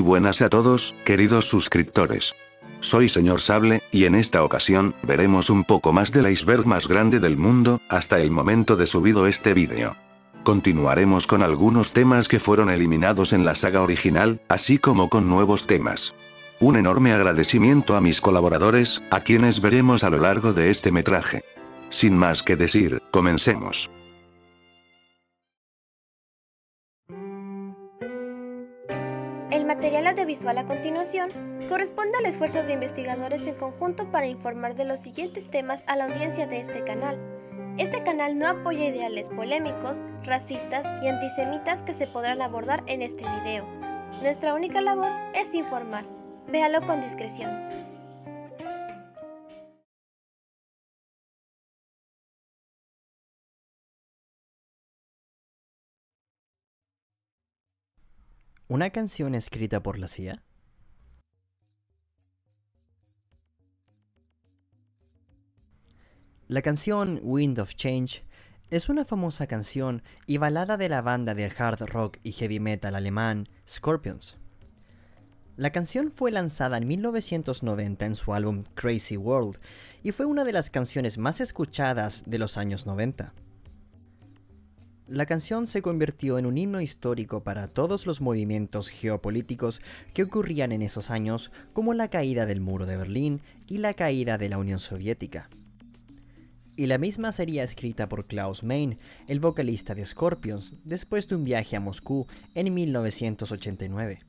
Buenas a todos, queridos suscriptores. Soy señor Sable, y en esta ocasión, veremos un poco más del iceberg más grande del mundo, hasta el momento de subido este vídeo. Continuaremos con algunos temas que fueron eliminados en la saga original, así como con nuevos temas. Un enorme agradecimiento a mis colaboradores, a quienes veremos a lo largo de este metraje. Sin más que decir, comencemos. Audiovisual a continuación corresponde al esfuerzo de investigadores en conjunto para informar de los siguientes temas a la audiencia de este canal. Este canal no apoya ideales polémicos, racistas y antisemitas que se podrán abordar en este video. Nuestra única labor es informar. Véalo con discreción. ¿Una canción escrita por la CIA? La canción Wind of Change es una famosa canción y balada de la banda de hard rock y heavy metal alemán Scorpions. La canción fue lanzada en 1990 en su álbum Crazy World y fue una de las canciones más escuchadas de los años 90. La canción se convirtió en un himno histórico para todos los movimientos geopolíticos que ocurrían en esos años, como la caída del muro de Berlín y la caída de la Unión Soviética. Y la misma sería escrita por Klaus Main, el vocalista de Scorpions, después de un viaje a Moscú en 1989.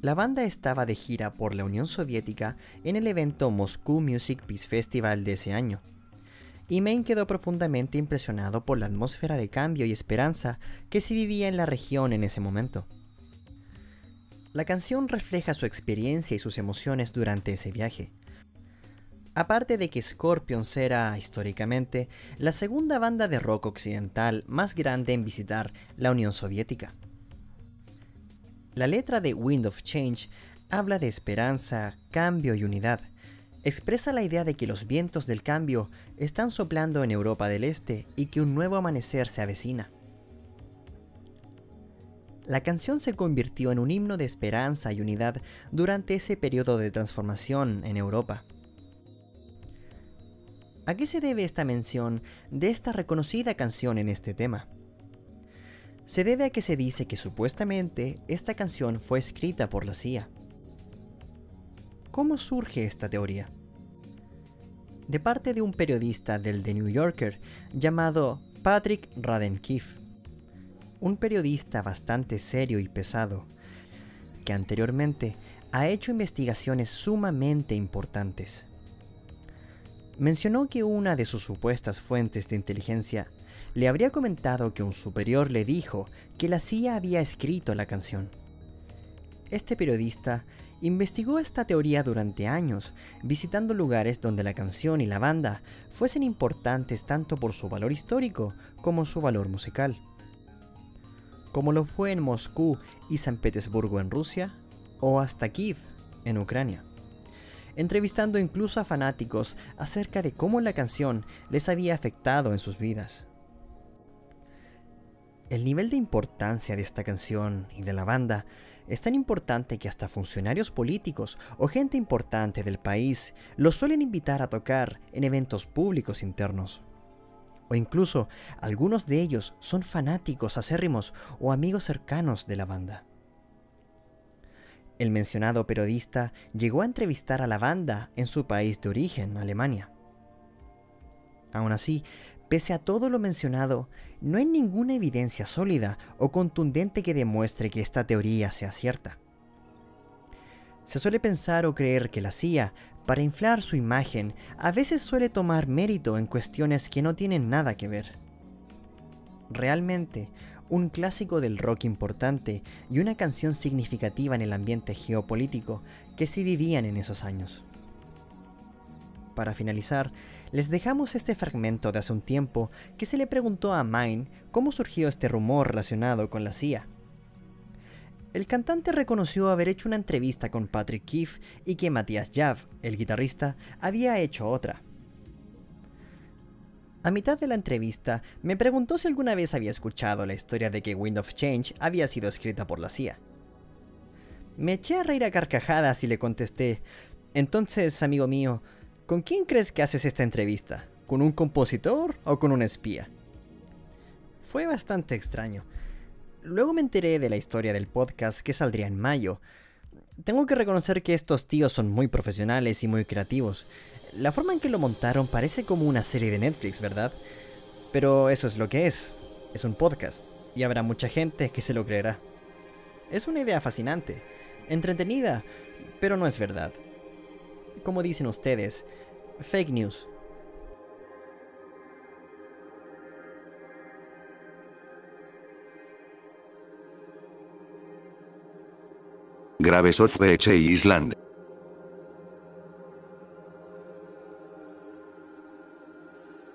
La banda estaba de gira por la Unión Soviética en el evento Moscow Music Peace Festival de ese año y Main quedó profundamente impresionado por la atmósfera de cambio y esperanza que se vivía en la región en ese momento. La canción refleja su experiencia y sus emociones durante ese viaje. Aparte de que Scorpions era, históricamente, la segunda banda de rock occidental más grande en visitar la Unión Soviética. La letra de Wind of Change habla de esperanza, cambio y unidad, expresa la idea de que los vientos del cambio están soplando en Europa del Este y que un nuevo amanecer se avecina. La canción se convirtió en un himno de esperanza y unidad durante ese periodo de transformación en Europa. ¿A qué se debe esta mención de esta reconocida canción en este tema? Se debe a que se dice que supuestamente esta canción fue escrita por la CIA. ¿Cómo surge esta teoría? De parte de un periodista del The New Yorker llamado Patrick Radenkiff, un periodista bastante serio y pesado, que anteriormente ha hecho investigaciones sumamente importantes. Mencionó que una de sus supuestas fuentes de inteligencia le habría comentado que un superior le dijo que la CIA había escrito la canción. Este periodista investigó esta teoría durante años, visitando lugares donde la canción y la banda fuesen importantes tanto por su valor histórico como su valor musical. Como lo fue en Moscú y San Petersburgo en Rusia, o hasta Kiev en Ucrania. Entrevistando incluso a fanáticos acerca de cómo la canción les había afectado en sus vidas. El nivel de importancia de esta canción y de la banda es tan importante que hasta funcionarios políticos o gente importante del país los suelen invitar a tocar en eventos públicos internos. O incluso algunos de ellos son fanáticos acérrimos o amigos cercanos de la banda. El mencionado periodista llegó a entrevistar a la banda en su país de origen, Alemania. Aún así, Pese a todo lo mencionado, no hay ninguna evidencia sólida o contundente que demuestre que esta teoría sea cierta. Se suele pensar o creer que la CIA, para inflar su imagen, a veces suele tomar mérito en cuestiones que no tienen nada que ver. Realmente, un clásico del rock importante y una canción significativa en el ambiente geopolítico que se vivían en esos años. Para finalizar, les dejamos este fragmento de hace un tiempo que se le preguntó a Mine cómo surgió este rumor relacionado con la CIA. El cantante reconoció haber hecho una entrevista con Patrick Keefe y que Matthias Jav, el guitarrista, había hecho otra. A mitad de la entrevista, me preguntó si alguna vez había escuchado la historia de que Wind of Change había sido escrita por la CIA. Me eché a reír a carcajadas y le contesté, entonces, amigo mío, ¿con quién crees que haces esta entrevista? ¿Con un compositor o con un espía? Fue bastante extraño. Luego me enteré de la historia del podcast que saldría en mayo. Tengo que reconocer que estos tíos son muy profesionales y muy creativos. La forma en que lo montaron parece como una serie de Netflix, ¿verdad? Pero eso es lo que es. Es un podcast. Y habrá mucha gente que se lo creerá. Es una idea fascinante, entretenida, pero no es verdad. Como dicen ustedes, fake news. Graves of Beche Island.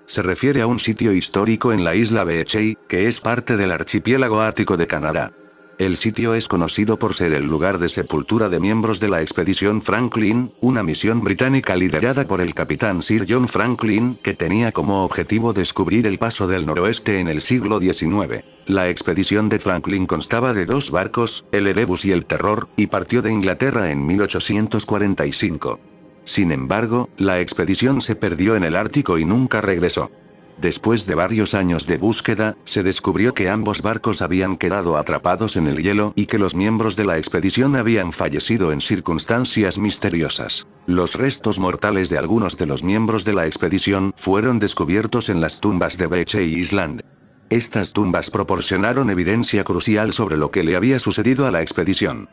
Se refiere a un sitio histórico en la isla Beechey, que es parte del archipiélago ártico de Canadá. El sitio es conocido por ser el lugar de sepultura de miembros de la expedición Franklin, una misión británica liderada por el capitán Sir John Franklin, que tenía como objetivo descubrir el paso del noroeste en el siglo XIX. La expedición de Franklin constaba de dos barcos, el Erebus y el Terror, y partió de Inglaterra en 1845. Sin embargo, la expedición se perdió en el Ártico y nunca regresó. Después de varios años de búsqueda, se descubrió que ambos barcos habían quedado atrapados en el hielo y que los miembros de la expedición habían fallecido en circunstancias misteriosas. Los restos mortales de algunos de los miembros de la expedición fueron descubiertos en las tumbas de Breche Island. Estas tumbas proporcionaron evidencia crucial sobre lo que le había sucedido a la expedición.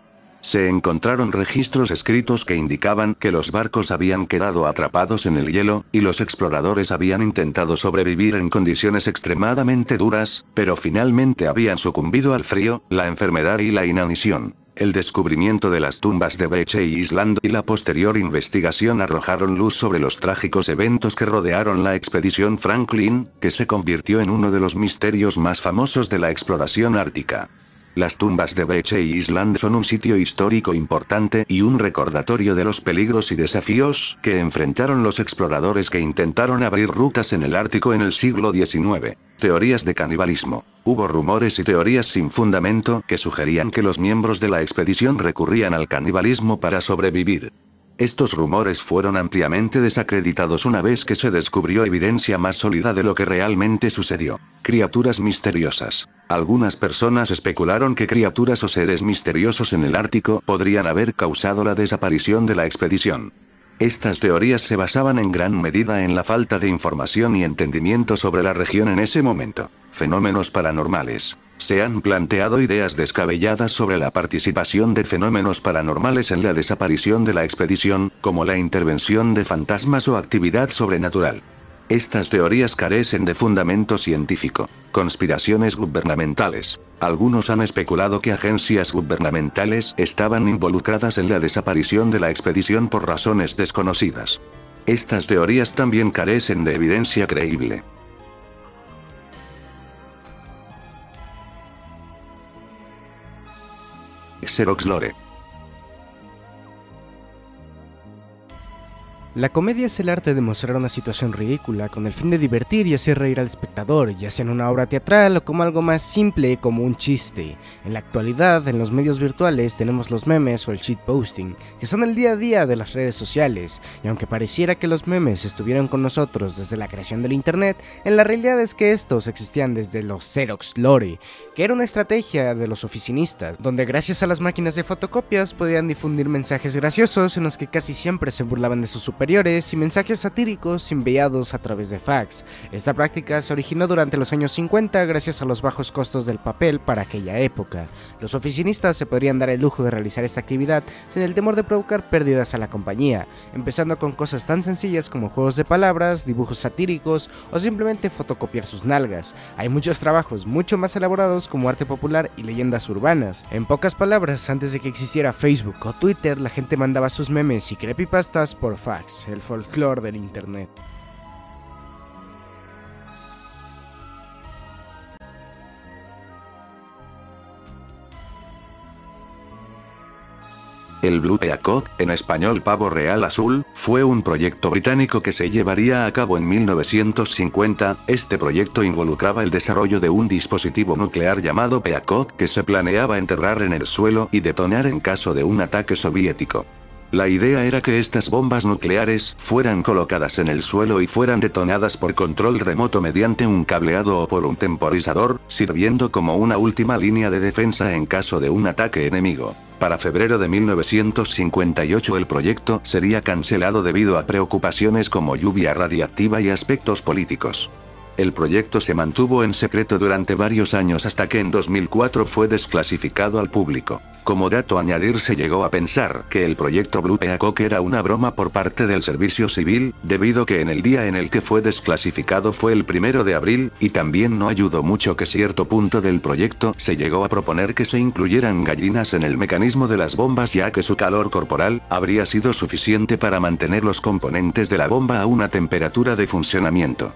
Se encontraron registros escritos que indicaban que los barcos habían quedado atrapados en el hielo, y los exploradores habían intentado sobrevivir en condiciones extremadamente duras, pero finalmente habían sucumbido al frío, la enfermedad y la inanición. El descubrimiento de las tumbas de Breche Island y la posterior investigación arrojaron luz sobre los trágicos eventos que rodearon la expedición Franklin, que se convirtió en uno de los misterios más famosos de la exploración ártica. Las tumbas de Breche Island son un sitio histórico importante y un recordatorio de los peligros y desafíos que enfrentaron los exploradores que intentaron abrir rutas en el Ártico en el siglo XIX. Teorías de canibalismo. Hubo rumores y teorías sin fundamento que sugerían que los miembros de la expedición recurrían al canibalismo para sobrevivir. Estos rumores fueron ampliamente desacreditados una vez que se descubrió evidencia más sólida de lo que realmente sucedió. Criaturas misteriosas. Algunas personas especularon que criaturas o seres misteriosos en el Ártico podrían haber causado la desaparición de la expedición. Estas teorías se basaban en gran medida en la falta de información y entendimiento sobre la región en ese momento. Fenómenos paranormales. Se han planteado ideas descabelladas sobre la participación de fenómenos paranormales en la desaparición de la expedición, como la intervención de fantasmas o actividad sobrenatural. Estas teorías carecen de fundamento científico. Conspiraciones gubernamentales. Algunos han especulado que agencias gubernamentales estaban involucradas en la desaparición de la expedición por razones desconocidas. Estas teorías también carecen de evidencia creíble. Xerox Lore. La comedia es el arte de mostrar una situación ridícula con el fin de divertir y hacer reír al espectador, ya sea en una obra teatral o como algo más simple como un chiste. En la actualidad, en los medios virtuales tenemos los memes o el shitposting, que son el día a día de las redes sociales, y aunque pareciera que los memes estuvieron con nosotros desde la creación del internet, en la realidad es que estos existían desde los Xerox Lore, que era una estrategia de los oficinistas, donde gracias a las máquinas de fotocopias podían difundir mensajes graciosos en los que casi siempre se burlaban de sus super y mensajes satíricos enviados a través de fax. Esta práctica se originó durante los años 50 gracias a los bajos costos del papel para aquella época. Los oficinistas se podrían dar el lujo de realizar esta actividad sin el temor de provocar pérdidas a la compañía, empezando con cosas tan sencillas como juegos de palabras, dibujos satíricos o simplemente fotocopiar sus nalgas. Hay muchos trabajos mucho más elaborados como arte popular y leyendas urbanas. En pocas palabras, antes de que existiera Facebook o Twitter, la gente mandaba sus memes y creepypastas por fax el folclore del Internet. El Blue Peacock, en español pavo real azul, fue un proyecto británico que se llevaría a cabo en 1950. Este proyecto involucraba el desarrollo de un dispositivo nuclear llamado Peacock que se planeaba enterrar en el suelo y detonar en caso de un ataque soviético. La idea era que estas bombas nucleares fueran colocadas en el suelo y fueran detonadas por control remoto mediante un cableado o por un temporizador, sirviendo como una última línea de defensa en caso de un ataque enemigo. Para febrero de 1958 el proyecto sería cancelado debido a preocupaciones como lluvia radiactiva y aspectos políticos. El proyecto se mantuvo en secreto durante varios años hasta que en 2004 fue desclasificado al público. Como dato añadir se llegó a pensar que el proyecto Blue Peacock era una broma por parte del servicio civil, debido que en el día en el que fue desclasificado fue el primero de abril, y también no ayudó mucho que cierto punto del proyecto se llegó a proponer que se incluyeran gallinas en el mecanismo de las bombas ya que su calor corporal habría sido suficiente para mantener los componentes de la bomba a una temperatura de funcionamiento.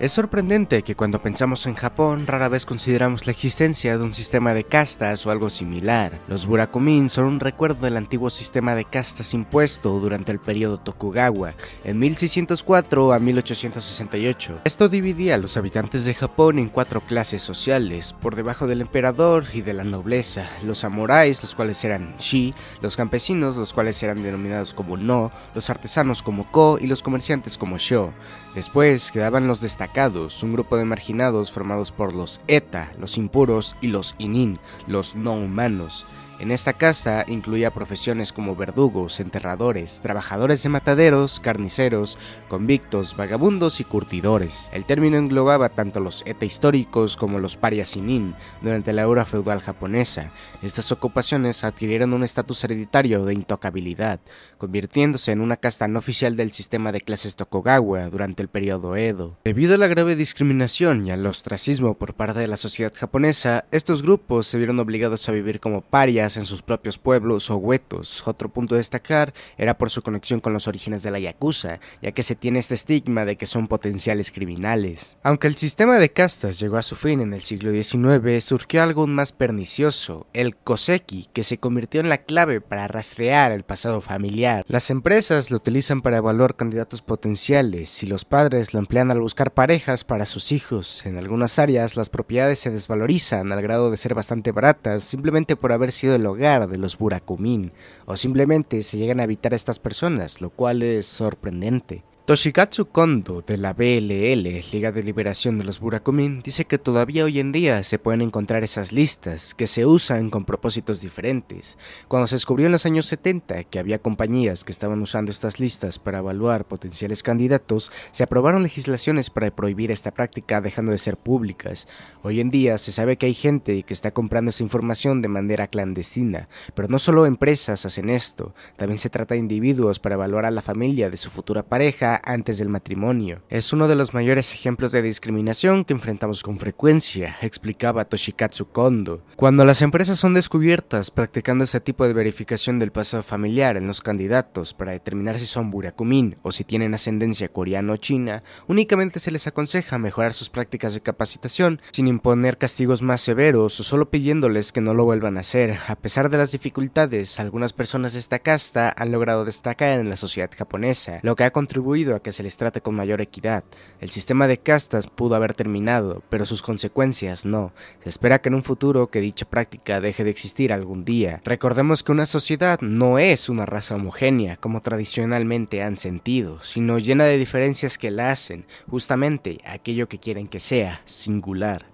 Es sorprendente que cuando pensamos en Japón rara vez consideramos la existencia de un sistema de castas o algo similar. Los Burakumin son un recuerdo del antiguo sistema de castas impuesto durante el periodo Tokugawa, en 1604 a 1868. Esto dividía a los habitantes de Japón en cuatro clases sociales, por debajo del emperador y de la nobleza, los samuráis, los cuales eran shi, los campesinos, los cuales eran denominados como no, los artesanos como ko y los comerciantes como sho. Después quedaban los destacados, un grupo de marginados formados por los ETA, los impuros y los ININ, los no humanos. En esta casta incluía profesiones como verdugos, enterradores, trabajadores de mataderos, carniceros, convictos, vagabundos y curtidores. El término englobaba tanto los eta históricos como los pariasinin durante la era feudal japonesa. Estas ocupaciones adquirieron un estatus hereditario de intocabilidad, convirtiéndose en una casta no oficial del sistema de clases Tokugawa durante el periodo Edo. Debido a la grave discriminación y al ostracismo por parte de la sociedad japonesa, estos grupos se vieron obligados a vivir como parias en sus propios pueblos o huetos. Otro punto a destacar era por su conexión con los orígenes de la Yakuza, ya que se tiene este estigma de que son potenciales criminales. Aunque el sistema de castas llegó a su fin en el siglo XIX, surgió algo más pernicioso, el Koseki, que se convirtió en la clave para rastrear el pasado familiar. Las empresas lo utilizan para evaluar candidatos potenciales y los padres lo emplean al buscar parejas para sus hijos. En algunas áreas las propiedades se desvalorizan al grado de ser bastante baratas simplemente por haber sido hogar de los Burakumin, o simplemente se llegan a habitar estas personas, lo cual es sorprendente. Toshikatsu Kondo de la BLL, Liga de Liberación de los Burakumin, dice que todavía hoy en día se pueden encontrar esas listas que se usan con propósitos diferentes. Cuando se descubrió en los años 70 que había compañías que estaban usando estas listas para evaluar potenciales candidatos, se aprobaron legislaciones para prohibir esta práctica dejando de ser públicas. Hoy en día se sabe que hay gente que está comprando esa información de manera clandestina, pero no solo empresas hacen esto, también se trata de individuos para evaluar a la familia de su futura pareja antes del matrimonio. Es uno de los mayores ejemplos de discriminación que enfrentamos con frecuencia, explicaba Toshikatsu Kondo. Cuando las empresas son descubiertas practicando este tipo de verificación del pasado familiar en los candidatos para determinar si son burakumin o si tienen ascendencia coreana o china, únicamente se les aconseja mejorar sus prácticas de capacitación sin imponer castigos más severos o solo pidiéndoles que no lo vuelvan a hacer. A pesar de las dificultades, algunas personas de esta casta han logrado destacar en la sociedad japonesa, lo que ha contribuido a que se les trate con mayor equidad. El sistema de castas pudo haber terminado, pero sus consecuencias no. Se espera que en un futuro que dicha práctica deje de existir algún día. Recordemos que una sociedad no es una raza homogénea, como tradicionalmente han sentido, sino llena de diferencias que la hacen, justamente aquello que quieren que sea, singular.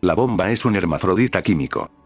La bomba es un hermafrodita químico.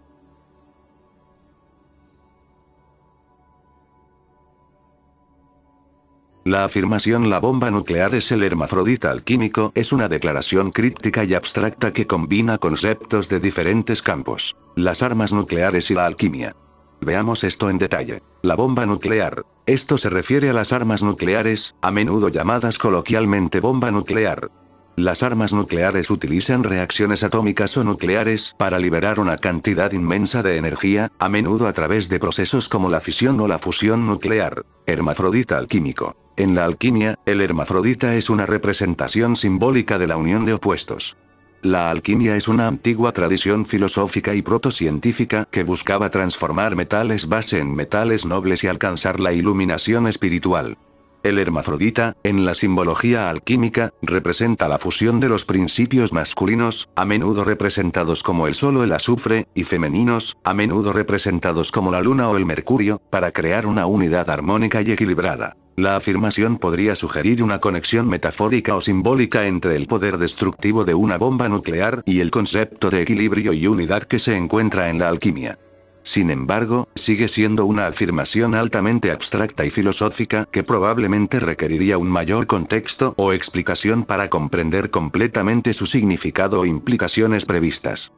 La afirmación la bomba nuclear es el hermafrodita alquímico es una declaración críptica y abstracta que combina conceptos de diferentes campos, las armas nucleares y la alquimia. Veamos esto en detalle. La bomba nuclear. Esto se refiere a las armas nucleares, a menudo llamadas coloquialmente bomba nuclear. Las armas nucleares utilizan reacciones atómicas o nucleares para liberar una cantidad inmensa de energía, a menudo a través de procesos como la fisión o la fusión nuclear. Hermafrodita alquímico. En la alquimia, el hermafrodita es una representación simbólica de la unión de opuestos. La alquimia es una antigua tradición filosófica y protocientífica que buscaba transformar metales base en metales nobles y alcanzar la iluminación espiritual. El hermafrodita, en la simbología alquímica, representa la fusión de los principios masculinos, a menudo representados como el sol o el azufre, y femeninos, a menudo representados como la luna o el mercurio, para crear una unidad armónica y equilibrada. La afirmación podría sugerir una conexión metafórica o simbólica entre el poder destructivo de una bomba nuclear y el concepto de equilibrio y unidad que se encuentra en la alquimia. Sin embargo, sigue siendo una afirmación altamente abstracta y filosófica que probablemente requeriría un mayor contexto o explicación para comprender completamente su significado o implicaciones previstas.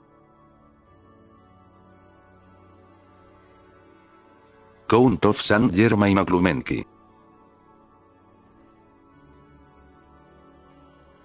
Count of Saint Germain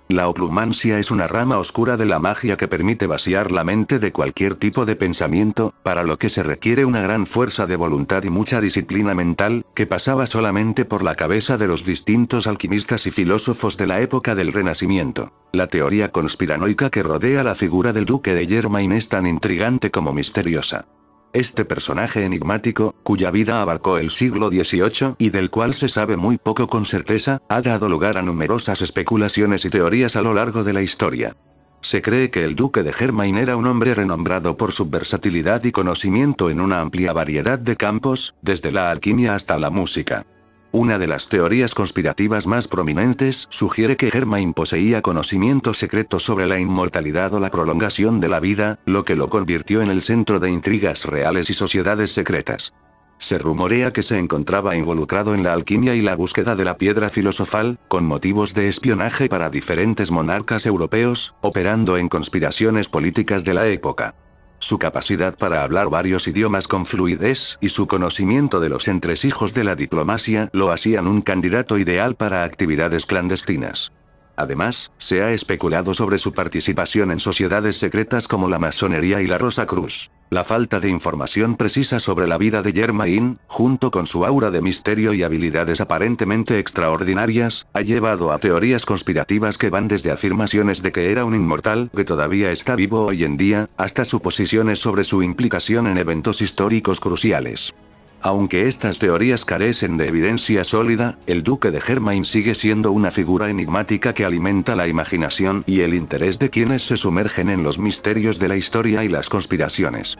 La oclumancia es una rama oscura de la magia que permite vaciar la mente de cualquier tipo de pensamiento, para lo que se requiere una gran fuerza de voluntad y mucha disciplina mental, que pasaba solamente por la cabeza de los distintos alquimistas y filósofos de la época del Renacimiento. La teoría conspiranoica que rodea la figura del duque de Germain es tan intrigante como misteriosa. Este personaje enigmático, cuya vida abarcó el siglo XVIII y del cual se sabe muy poco con certeza, ha dado lugar a numerosas especulaciones y teorías a lo largo de la historia. Se cree que el duque de Germain era un hombre renombrado por su versatilidad y conocimiento en una amplia variedad de campos, desde la alquimia hasta la música. Una de las teorías conspirativas más prominentes sugiere que Germain poseía conocimientos secretos sobre la inmortalidad o la prolongación de la vida, lo que lo convirtió en el centro de intrigas reales y sociedades secretas. Se rumorea que se encontraba involucrado en la alquimia y la búsqueda de la piedra filosofal, con motivos de espionaje para diferentes monarcas europeos, operando en conspiraciones políticas de la época. Su capacidad para hablar varios idiomas con fluidez y su conocimiento de los entresijos de la diplomacia lo hacían un candidato ideal para actividades clandestinas. Además, se ha especulado sobre su participación en sociedades secretas como la masonería y la Rosa Cruz. La falta de información precisa sobre la vida de Germain, junto con su aura de misterio y habilidades aparentemente extraordinarias, ha llevado a teorías conspirativas que van desde afirmaciones de que era un inmortal que todavía está vivo hoy en día, hasta suposiciones sobre su implicación en eventos históricos cruciales. Aunque estas teorías carecen de evidencia sólida, el duque de Germain sigue siendo una figura enigmática que alimenta la imaginación y el interés de quienes se sumergen en los misterios de la historia y las conspiraciones.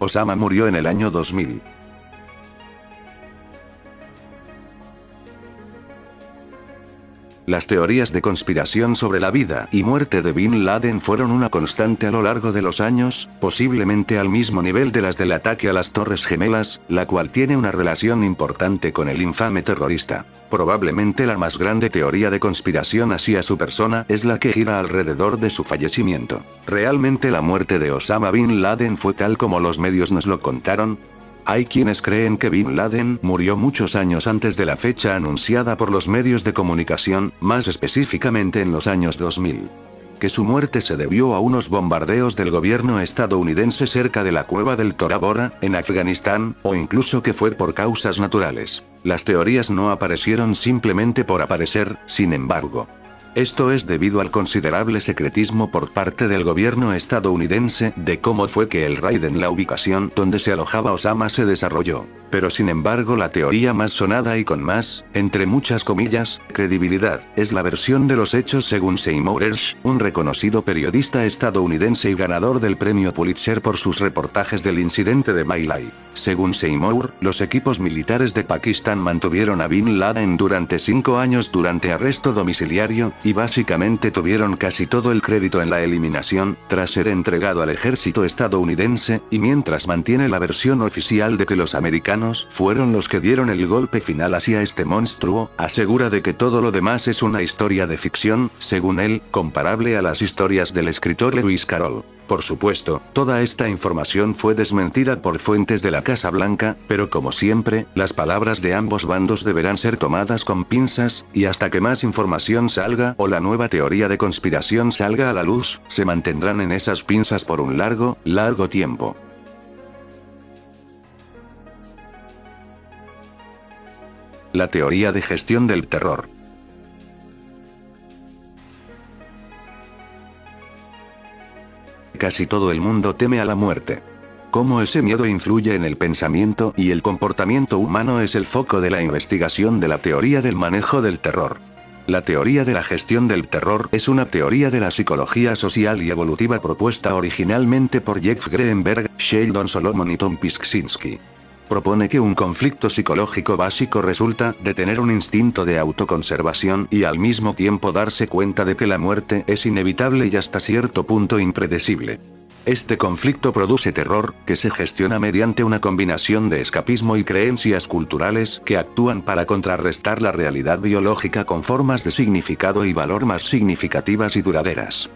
Osama murió en el año 2000. Las teorías de conspiración sobre la vida y muerte de Bin Laden fueron una constante a lo largo de los años, posiblemente al mismo nivel de las del ataque a las Torres Gemelas, la cual tiene una relación importante con el infame terrorista. Probablemente la más grande teoría de conspiración hacia su persona es la que gira alrededor de su fallecimiento. ¿Realmente la muerte de Osama Bin Laden fue tal como los medios nos lo contaron? Hay quienes creen que Bin Laden murió muchos años antes de la fecha anunciada por los medios de comunicación, más específicamente en los años 2000. Que su muerte se debió a unos bombardeos del gobierno estadounidense cerca de la cueva del Torabora, en Afganistán, o incluso que fue por causas naturales. Las teorías no aparecieron simplemente por aparecer, sin embargo. Esto es debido al considerable secretismo por parte del gobierno estadounidense de cómo fue que el raid en la ubicación donde se alojaba Osama se desarrolló. Pero sin embargo la teoría más sonada y con más, entre muchas comillas, credibilidad, es la versión de los hechos según Seymour Hersh, un reconocido periodista estadounidense y ganador del premio Pulitzer por sus reportajes del incidente de My Lai. Según Seymour, los equipos militares de Pakistán mantuvieron a Bin Laden durante cinco años durante arresto domiciliario, y básicamente tuvieron casi todo el crédito en la eliminación, tras ser entregado al ejército estadounidense, y mientras mantiene la versión oficial de que los americanos fueron los que dieron el golpe final hacia este monstruo, asegura de que todo lo demás es una historia de ficción, según él, comparable a las historias del escritor Lewis Carroll. Por supuesto, toda esta información fue desmentida por fuentes de la Casa Blanca, pero como siempre, las palabras de ambos bandos deberán ser tomadas con pinzas, y hasta que más información salga o la nueva teoría de conspiración salga a la luz, se mantendrán en esas pinzas por un largo, largo tiempo. La teoría de gestión del terror. Casi todo el mundo teme a la muerte. Cómo ese miedo influye en el pensamiento y el comportamiento humano es el foco de la investigación de la teoría del manejo del terror. La teoría de la gestión del terror es una teoría de la psicología social y evolutiva propuesta originalmente por Jeff Greenberg, Sheldon Solomon y Tom Pisksinski propone que un conflicto psicológico básico resulta de tener un instinto de autoconservación y al mismo tiempo darse cuenta de que la muerte es inevitable y hasta cierto punto impredecible. Este conflicto produce terror, que se gestiona mediante una combinación de escapismo y creencias culturales que actúan para contrarrestar la realidad biológica con formas de significado y valor más significativas y duraderas.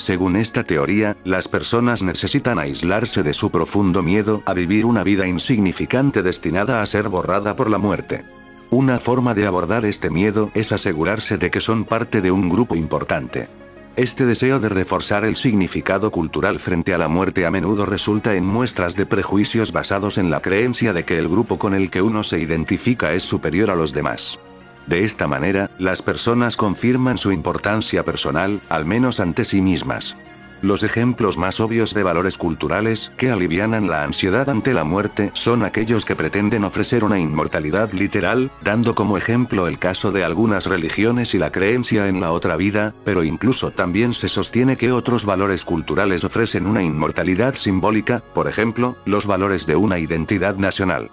Según esta teoría, las personas necesitan aislarse de su profundo miedo a vivir una vida insignificante destinada a ser borrada por la muerte. Una forma de abordar este miedo es asegurarse de que son parte de un grupo importante. Este deseo de reforzar el significado cultural frente a la muerte a menudo resulta en muestras de prejuicios basados en la creencia de que el grupo con el que uno se identifica es superior a los demás. De esta manera, las personas confirman su importancia personal, al menos ante sí mismas. Los ejemplos más obvios de valores culturales que alivianan la ansiedad ante la muerte son aquellos que pretenden ofrecer una inmortalidad literal, dando como ejemplo el caso de algunas religiones y la creencia en la otra vida, pero incluso también se sostiene que otros valores culturales ofrecen una inmortalidad simbólica, por ejemplo, los valores de una identidad nacional.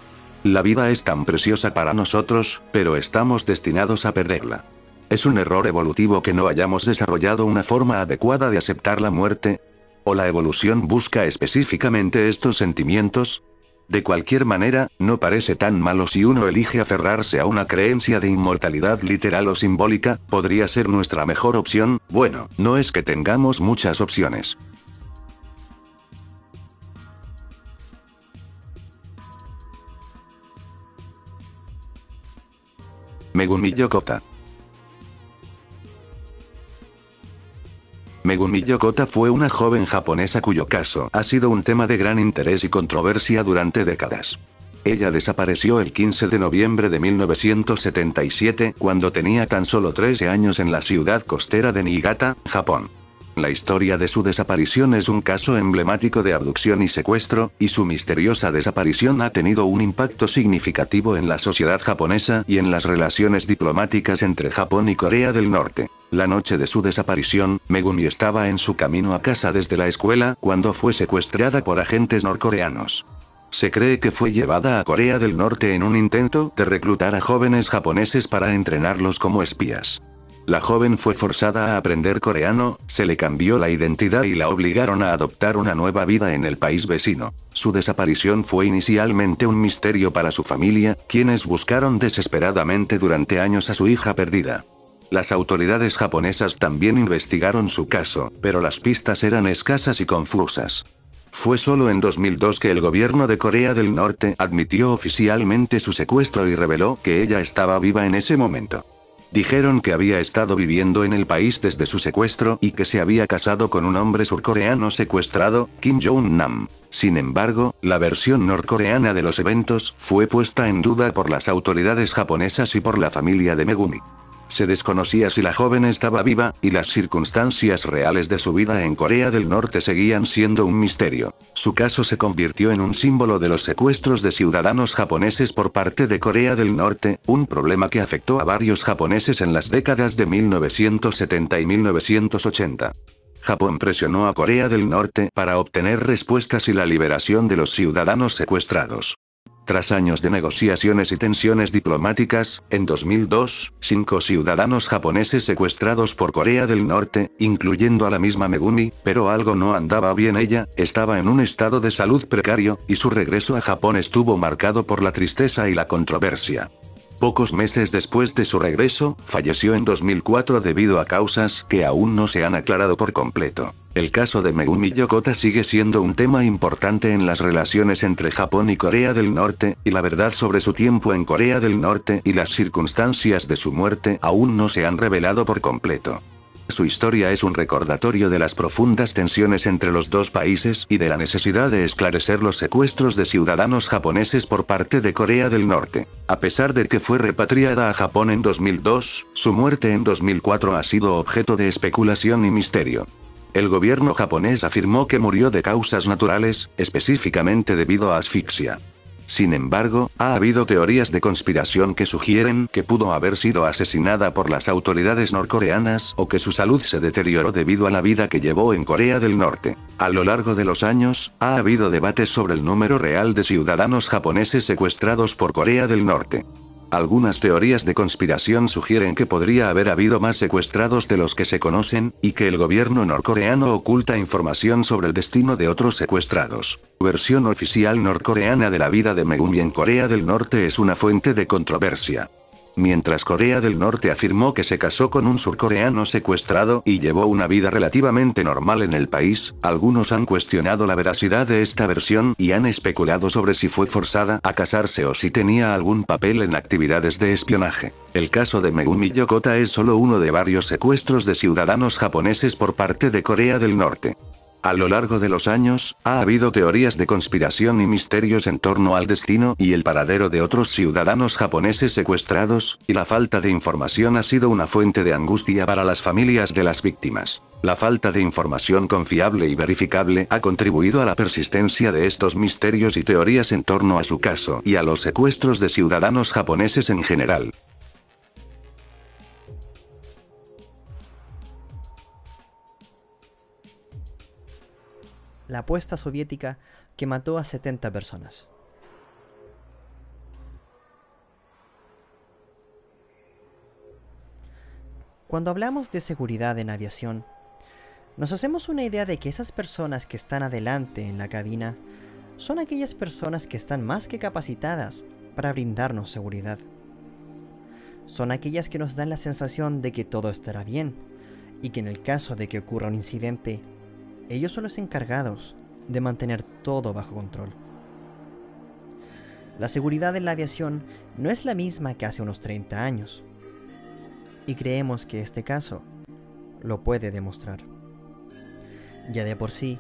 La vida es tan preciosa para nosotros, pero estamos destinados a perderla. ¿Es un error evolutivo que no hayamos desarrollado una forma adecuada de aceptar la muerte? ¿O la evolución busca específicamente estos sentimientos? De cualquier manera, no parece tan malo si uno elige aferrarse a una creencia de inmortalidad literal o simbólica, podría ser nuestra mejor opción, bueno, no es que tengamos muchas opciones. Megumi Yokota. Megumi Yokota fue una joven japonesa cuyo caso ha sido un tema de gran interés y controversia durante décadas. Ella desapareció el 15 de noviembre de 1977 cuando tenía tan solo 13 años en la ciudad costera de Niigata, Japón. La historia de su desaparición es un caso emblemático de abducción y secuestro, y su misteriosa desaparición ha tenido un impacto significativo en la sociedad japonesa y en las relaciones diplomáticas entre Japón y Corea del Norte. La noche de su desaparición, Megumi estaba en su camino a casa desde la escuela cuando fue secuestrada por agentes norcoreanos. Se cree que fue llevada a Corea del Norte en un intento de reclutar a jóvenes japoneses para entrenarlos como espías. La joven fue forzada a aprender coreano, se le cambió la identidad y la obligaron a adoptar una nueva vida en el país vecino. Su desaparición fue inicialmente un misterio para su familia, quienes buscaron desesperadamente durante años a su hija perdida. Las autoridades japonesas también investigaron su caso, pero las pistas eran escasas y confusas. Fue solo en 2002 que el gobierno de Corea del Norte admitió oficialmente su secuestro y reveló que ella estaba viva en ese momento. Dijeron que había estado viviendo en el país desde su secuestro y que se había casado con un hombre surcoreano secuestrado, Kim Jong-nam. Sin embargo, la versión norcoreana de los eventos fue puesta en duda por las autoridades japonesas y por la familia de Megumi. Se desconocía si la joven estaba viva, y las circunstancias reales de su vida en Corea del Norte seguían siendo un misterio. Su caso se convirtió en un símbolo de los secuestros de ciudadanos japoneses por parte de Corea del Norte, un problema que afectó a varios japoneses en las décadas de 1970 y 1980. Japón presionó a Corea del Norte para obtener respuestas y la liberación de los ciudadanos secuestrados. Tras años de negociaciones y tensiones diplomáticas, en 2002, cinco ciudadanos japoneses secuestrados por Corea del Norte, incluyendo a la misma Megumi, pero algo no andaba bien ella, estaba en un estado de salud precario, y su regreso a Japón estuvo marcado por la tristeza y la controversia. Pocos meses después de su regreso, falleció en 2004 debido a causas que aún no se han aclarado por completo. El caso de Megumi Yokota sigue siendo un tema importante en las relaciones entre Japón y Corea del Norte, y la verdad sobre su tiempo en Corea del Norte y las circunstancias de su muerte aún no se han revelado por completo. Su historia es un recordatorio de las profundas tensiones entre los dos países y de la necesidad de esclarecer los secuestros de ciudadanos japoneses por parte de Corea del Norte. A pesar de que fue repatriada a Japón en 2002, su muerte en 2004 ha sido objeto de especulación y misterio. El gobierno japonés afirmó que murió de causas naturales, específicamente debido a asfixia. Sin embargo, ha habido teorías de conspiración que sugieren que pudo haber sido asesinada por las autoridades norcoreanas o que su salud se deterioró debido a la vida que llevó en Corea del Norte. A lo largo de los años, ha habido debates sobre el número real de ciudadanos japoneses secuestrados por Corea del Norte. Algunas teorías de conspiración sugieren que podría haber habido más secuestrados de los que se conocen, y que el gobierno norcoreano oculta información sobre el destino de otros secuestrados. Versión oficial norcoreana de la vida de Megumi en Corea del Norte es una fuente de controversia. Mientras Corea del Norte afirmó que se casó con un surcoreano secuestrado y llevó una vida relativamente normal en el país, algunos han cuestionado la veracidad de esta versión y han especulado sobre si fue forzada a casarse o si tenía algún papel en actividades de espionaje. El caso de Megumi Yokota es solo uno de varios secuestros de ciudadanos japoneses por parte de Corea del Norte. A lo largo de los años, ha habido teorías de conspiración y misterios en torno al destino y el paradero de otros ciudadanos japoneses secuestrados, y la falta de información ha sido una fuente de angustia para las familias de las víctimas. La falta de información confiable y verificable ha contribuido a la persistencia de estos misterios y teorías en torno a su caso y a los secuestros de ciudadanos japoneses en general. La apuesta soviética que mató a 70 personas. Cuando hablamos de seguridad en aviación, nos hacemos una idea de que esas personas que están adelante en la cabina son aquellas personas que están más que capacitadas para brindarnos seguridad. Son aquellas que nos dan la sensación de que todo estará bien y que en el caso de que ocurra un incidente ellos son los encargados de mantener todo bajo control. La seguridad en la aviación no es la misma que hace unos 30 años. Y creemos que este caso lo puede demostrar. Ya de por sí,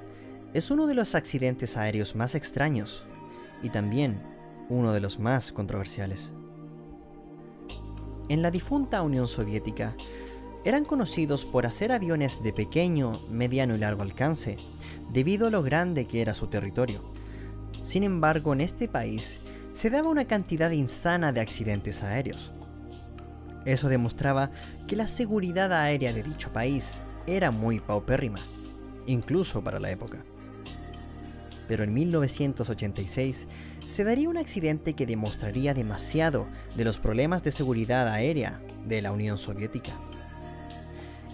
es uno de los accidentes aéreos más extraños y también uno de los más controversiales. En la difunta Unión Soviética, eran conocidos por hacer aviones de pequeño, mediano y largo alcance, debido a lo grande que era su territorio. Sin embargo, en este país se daba una cantidad insana de accidentes aéreos. Eso demostraba que la seguridad aérea de dicho país era muy paupérrima, incluso para la época. Pero en 1986 se daría un accidente que demostraría demasiado de los problemas de seguridad aérea de la Unión Soviética.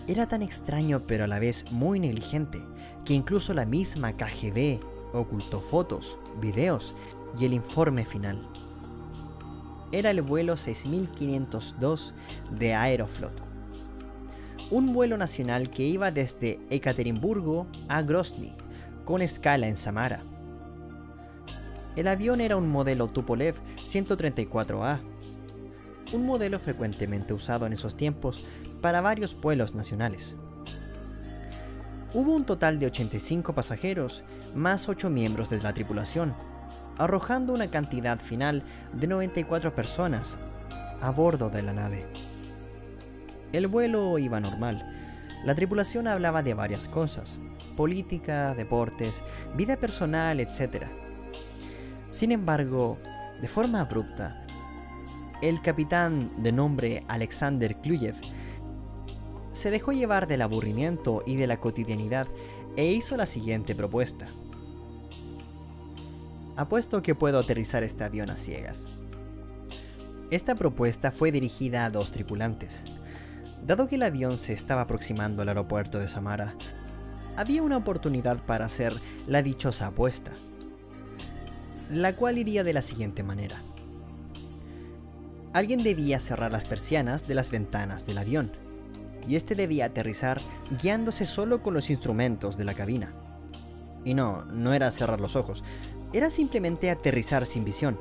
Era tan extraño pero a la vez muy negligente que incluso la misma KGB ocultó fotos, videos y el informe final. Era el vuelo 6502 de Aeroflot. Un vuelo nacional que iba desde Ekaterimburgo a Grozny, con escala en Samara. El avión era un modelo Tupolev 134A, un modelo frecuentemente usado en esos tiempos para varios vuelos nacionales. Hubo un total de 85 pasajeros, más 8 miembros de la tripulación, arrojando una cantidad final de 94 personas a bordo de la nave. El vuelo iba normal. La tripulación hablaba de varias cosas, política, deportes, vida personal, etc. Sin embargo, de forma abrupta, el capitán de nombre Alexander Kluyev se dejó llevar del aburrimiento y de la cotidianidad e hizo la siguiente propuesta. Apuesto que puedo aterrizar este avión a ciegas. Esta propuesta fue dirigida a dos tripulantes. Dado que el avión se estaba aproximando al aeropuerto de Samara, había una oportunidad para hacer la dichosa apuesta, la cual iría de la siguiente manera. Alguien debía cerrar las persianas de las ventanas del avión y este debía aterrizar guiándose solo con los instrumentos de la cabina. Y no, no era cerrar los ojos, era simplemente aterrizar sin visión.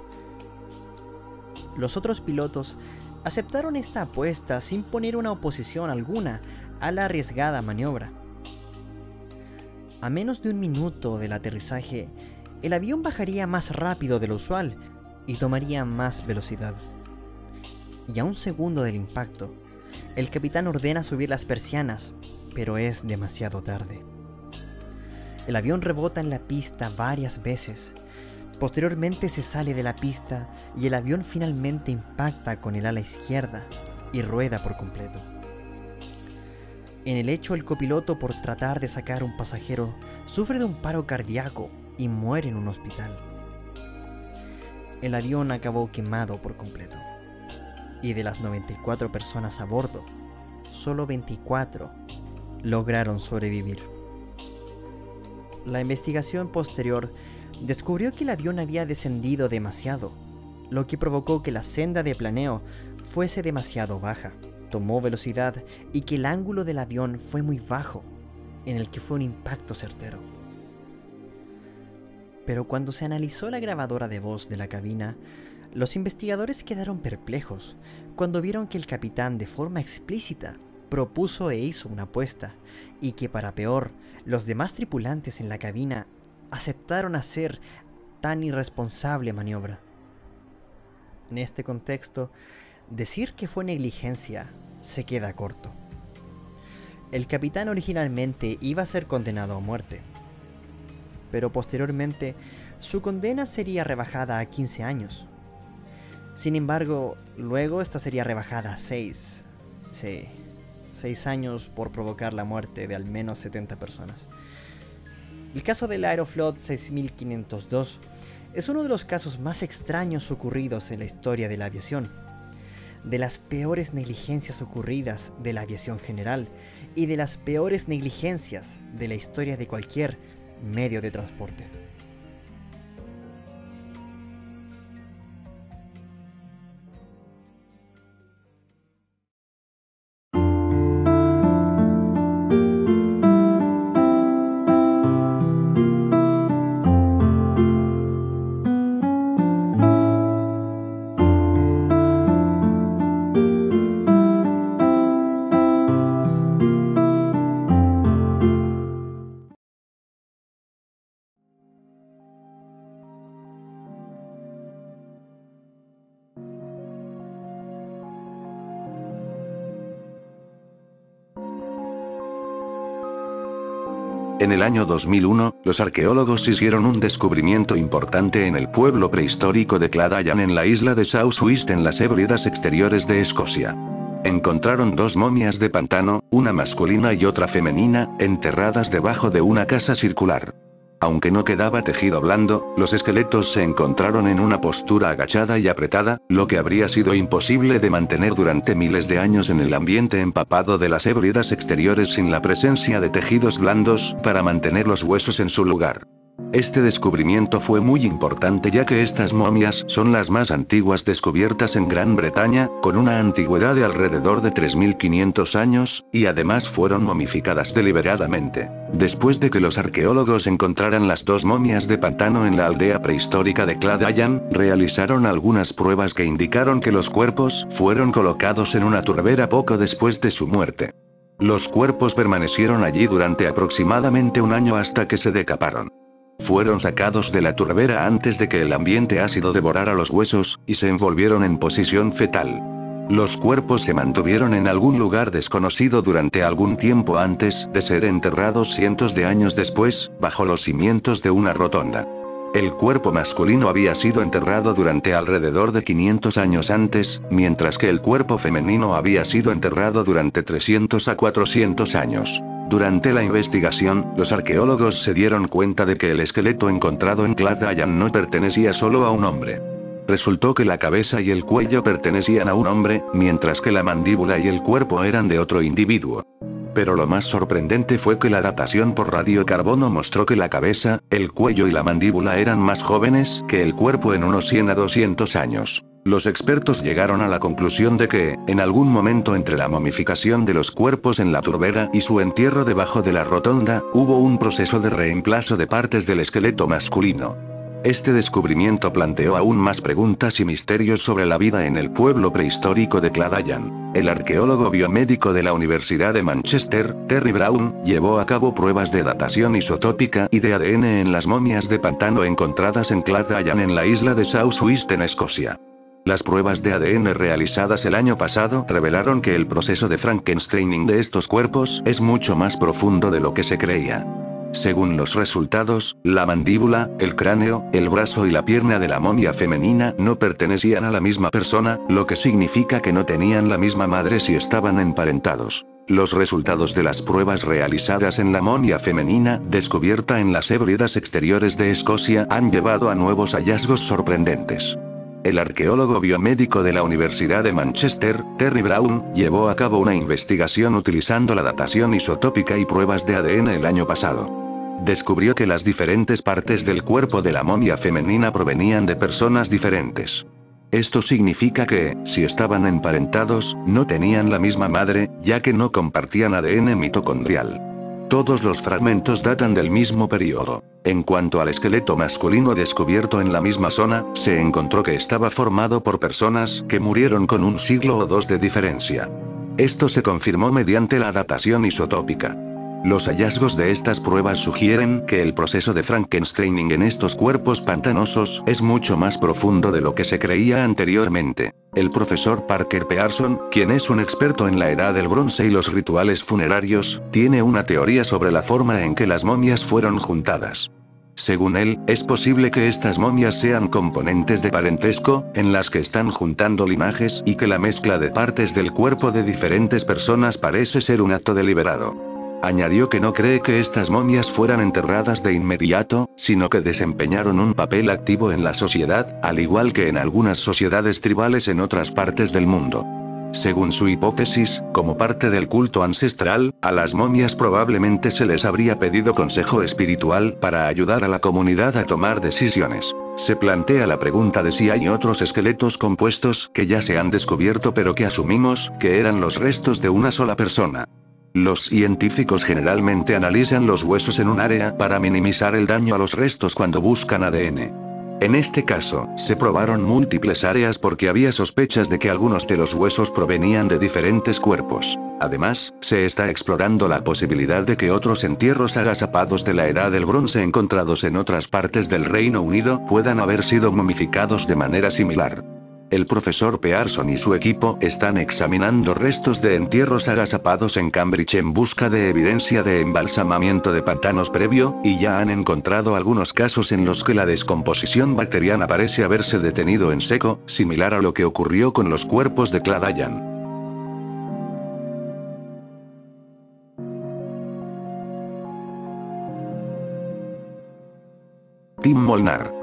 Los otros pilotos aceptaron esta apuesta sin poner una oposición alguna a la arriesgada maniobra. A menos de un minuto del aterrizaje, el avión bajaría más rápido de lo usual y tomaría más velocidad. Y a un segundo del impacto, el capitán ordena subir las persianas, pero es demasiado tarde. El avión rebota en la pista varias veces. Posteriormente se sale de la pista y el avión finalmente impacta con el ala izquierda y rueda por completo. En el hecho, el copiloto, por tratar de sacar un pasajero, sufre de un paro cardíaco y muere en un hospital. El avión acabó quemado por completo. Y de las 94 personas a bordo, solo 24 lograron sobrevivir. La investigación posterior descubrió que el avión había descendido demasiado, lo que provocó que la senda de planeo fuese demasiado baja. Tomó velocidad y que el ángulo del avión fue muy bajo, en el que fue un impacto certero. Pero cuando se analizó la grabadora de voz de la cabina, los investigadores quedaron perplejos cuando vieron que el capitán de forma explícita propuso e hizo una apuesta, y que para peor, los demás tripulantes en la cabina aceptaron hacer tan irresponsable maniobra. En este contexto, decir que fue negligencia se queda corto. El capitán originalmente iba a ser condenado a muerte, pero posteriormente su condena sería rebajada a 15 años. Sin embargo, luego esta sería rebajada a 6. Sí, 6 años por provocar la muerte de al menos 70 personas. El caso del Aeroflot 6502 es uno de los casos más extraños ocurridos en la historia de la aviación, de las peores negligencias ocurridas de la aviación general y de las peores negligencias de la historia de cualquier medio de transporte. En el año 2001, los arqueólogos hicieron un descubrimiento importante en el pueblo prehistórico de Cladayan en la isla de Southwest en las Hébridas exteriores de Escocia. Encontraron dos momias de pantano, una masculina y otra femenina, enterradas debajo de una casa circular. Aunque no quedaba tejido blando, los esqueletos se encontraron en una postura agachada y apretada, lo que habría sido imposible de mantener durante miles de años en el ambiente empapado de las hébridas exteriores sin la presencia de tejidos blandos, para mantener los huesos en su lugar. Este descubrimiento fue muy importante ya que estas momias son las más antiguas descubiertas en Gran Bretaña, con una antigüedad de alrededor de 3500 años, y además fueron momificadas deliberadamente. Después de que los arqueólogos encontraran las dos momias de pantano en la aldea prehistórica de Cladayan, realizaron algunas pruebas que indicaron que los cuerpos fueron colocados en una turbera poco después de su muerte. Los cuerpos permanecieron allí durante aproximadamente un año hasta que se decaparon. Fueron sacados de la turbera antes de que el ambiente ácido devorara los huesos, y se envolvieron en posición fetal. Los cuerpos se mantuvieron en algún lugar desconocido durante algún tiempo antes de ser enterrados cientos de años después, bajo los cimientos de una rotonda. El cuerpo masculino había sido enterrado durante alrededor de 500 años antes, mientras que el cuerpo femenino había sido enterrado durante 300 a 400 años. Durante la investigación, los arqueólogos se dieron cuenta de que el esqueleto encontrado en Cladayan no pertenecía solo a un hombre. Resultó que la cabeza y el cuello pertenecían a un hombre, mientras que la mandíbula y el cuerpo eran de otro individuo. Pero lo más sorprendente fue que la datación por radiocarbono mostró que la cabeza, el cuello y la mandíbula eran más jóvenes que el cuerpo en unos 100 a 200 años. Los expertos llegaron a la conclusión de que, en algún momento entre la momificación de los cuerpos en la turbera y su entierro debajo de la rotonda, hubo un proceso de reemplazo de partes del esqueleto masculino. Este descubrimiento planteó aún más preguntas y misterios sobre la vida en el pueblo prehistórico de Cladayan. El arqueólogo biomédico de la Universidad de Manchester, Terry Brown, llevó a cabo pruebas de datación isotópica y de ADN en las momias de pantano encontradas en Cladayan en la isla de South Uist en Escocia. Las pruebas de ADN realizadas el año pasado revelaron que el proceso de Frankensteining de estos cuerpos es mucho más profundo de lo que se creía. Según los resultados, la mandíbula, el cráneo, el brazo y la pierna de la momia femenina no pertenecían a la misma persona, lo que significa que no tenían la misma madre si estaban emparentados. Los resultados de las pruebas realizadas en la momia femenina, descubierta en las Hébridas exteriores de Escocia, han llevado a nuevos hallazgos sorprendentes. El arqueólogo biomédico de la Universidad de Manchester, Terry Brown, llevó a cabo una investigación utilizando la datación isotópica y pruebas de ADN el año pasado descubrió que las diferentes partes del cuerpo de la momia femenina provenían de personas diferentes. Esto significa que, si estaban emparentados, no tenían la misma madre, ya que no compartían ADN mitocondrial. Todos los fragmentos datan del mismo periodo. En cuanto al esqueleto masculino descubierto en la misma zona, se encontró que estaba formado por personas que murieron con un siglo o dos de diferencia. Esto se confirmó mediante la datación isotópica. Los hallazgos de estas pruebas sugieren que el proceso de Frankensteining en estos cuerpos pantanosos es mucho más profundo de lo que se creía anteriormente. El profesor Parker Pearson, quien es un experto en la edad del bronce y los rituales funerarios, tiene una teoría sobre la forma en que las momias fueron juntadas. Según él, es posible que estas momias sean componentes de parentesco, en las que están juntando linajes y que la mezcla de partes del cuerpo de diferentes personas parece ser un acto deliberado. Añadió que no cree que estas momias fueran enterradas de inmediato, sino que desempeñaron un papel activo en la sociedad, al igual que en algunas sociedades tribales en otras partes del mundo. Según su hipótesis, como parte del culto ancestral, a las momias probablemente se les habría pedido consejo espiritual para ayudar a la comunidad a tomar decisiones. Se plantea la pregunta de si hay otros esqueletos compuestos que ya se han descubierto pero que asumimos que eran los restos de una sola persona. Los científicos generalmente analizan los huesos en un área para minimizar el daño a los restos cuando buscan ADN. En este caso, se probaron múltiples áreas porque había sospechas de que algunos de los huesos provenían de diferentes cuerpos. Además, se está explorando la posibilidad de que otros entierros agazapados de la edad del bronce encontrados en otras partes del Reino Unido puedan haber sido momificados de manera similar. El profesor Pearson y su equipo están examinando restos de entierros agazapados en Cambridge en busca de evidencia de embalsamamiento de pantanos previo, y ya han encontrado algunos casos en los que la descomposición bacteriana parece haberse detenido en seco, similar a lo que ocurrió con los cuerpos de Cladayan. Tim Molnar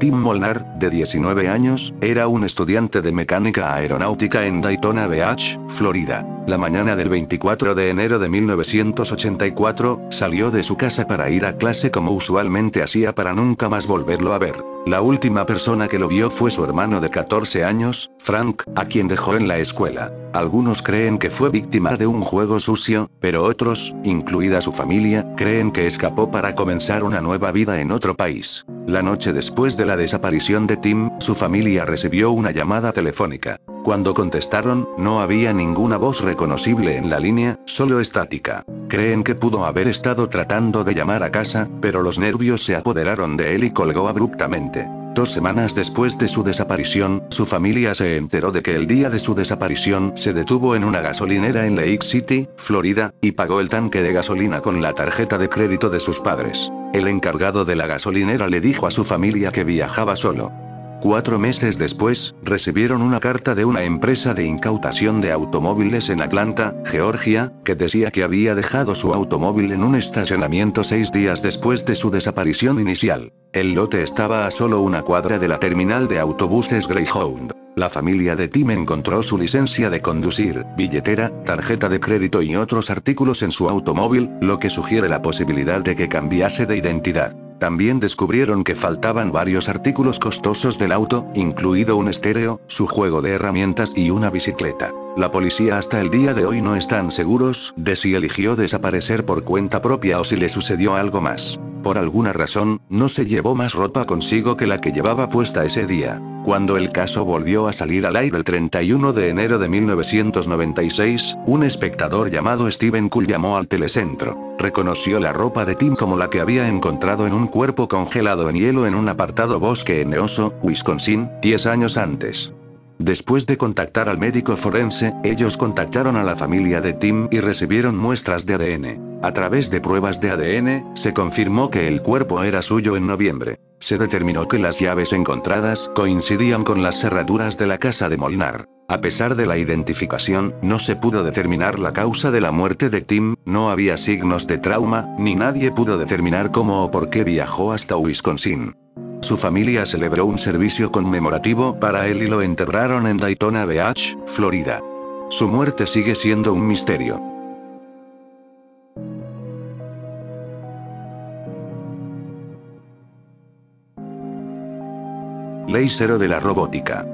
Tim Molnar, de 19 años, era un estudiante de mecánica aeronáutica en Daytona Beach, Florida. La mañana del 24 de enero de 1984, salió de su casa para ir a clase como usualmente hacía para nunca más volverlo a ver. La última persona que lo vio fue su hermano de 14 años, Frank, a quien dejó en la escuela. Algunos creen que fue víctima de un juego sucio, pero otros, incluida su familia, creen que escapó para comenzar una nueva vida en otro país. La noche después de la desaparición de Tim, su familia recibió una llamada telefónica. Cuando contestaron, no había ninguna voz reconocible en la línea, solo estática. Creen que pudo haber estado tratando de llamar a casa, pero los nervios se apoderaron de él y colgó abruptamente. Dos semanas después de su desaparición, su familia se enteró de que el día de su desaparición se detuvo en una gasolinera en Lake City, Florida, y pagó el tanque de gasolina con la tarjeta de crédito de sus padres. El encargado de la gasolinera le dijo a su familia que viajaba solo. Cuatro meses después, recibieron una carta de una empresa de incautación de automóviles en Atlanta, Georgia, que decía que había dejado su automóvil en un estacionamiento seis días después de su desaparición inicial. El lote estaba a solo una cuadra de la terminal de autobuses Greyhound. La familia de Tim encontró su licencia de conducir, billetera, tarjeta de crédito y otros artículos en su automóvil, lo que sugiere la posibilidad de que cambiase de identidad. También descubrieron que faltaban varios artículos costosos del auto, incluido un estéreo, su juego de herramientas y una bicicleta. La policía hasta el día de hoy no están seguros de si eligió desaparecer por cuenta propia o si le sucedió algo más. Por alguna razón, no se llevó más ropa consigo que la que llevaba puesta ese día. Cuando el caso volvió a salir al aire el 31 de enero de 1996, un espectador llamado Steven Cool llamó al telecentro. Reconoció la ropa de Tim como la que había encontrado en un cuerpo congelado en hielo en un apartado bosque en Neoso, Wisconsin, 10 años antes. Después de contactar al médico forense, ellos contactaron a la familia de Tim y recibieron muestras de ADN. A través de pruebas de ADN, se confirmó que el cuerpo era suyo en noviembre. Se determinó que las llaves encontradas coincidían con las cerraduras de la casa de Molnar. A pesar de la identificación, no se pudo determinar la causa de la muerte de Tim, no había signos de trauma, ni nadie pudo determinar cómo o por qué viajó hasta Wisconsin. Su familia celebró un servicio conmemorativo para él y lo enterraron en Daytona Beach, Florida. Su muerte sigue siendo un misterio. Ley cero de la robótica.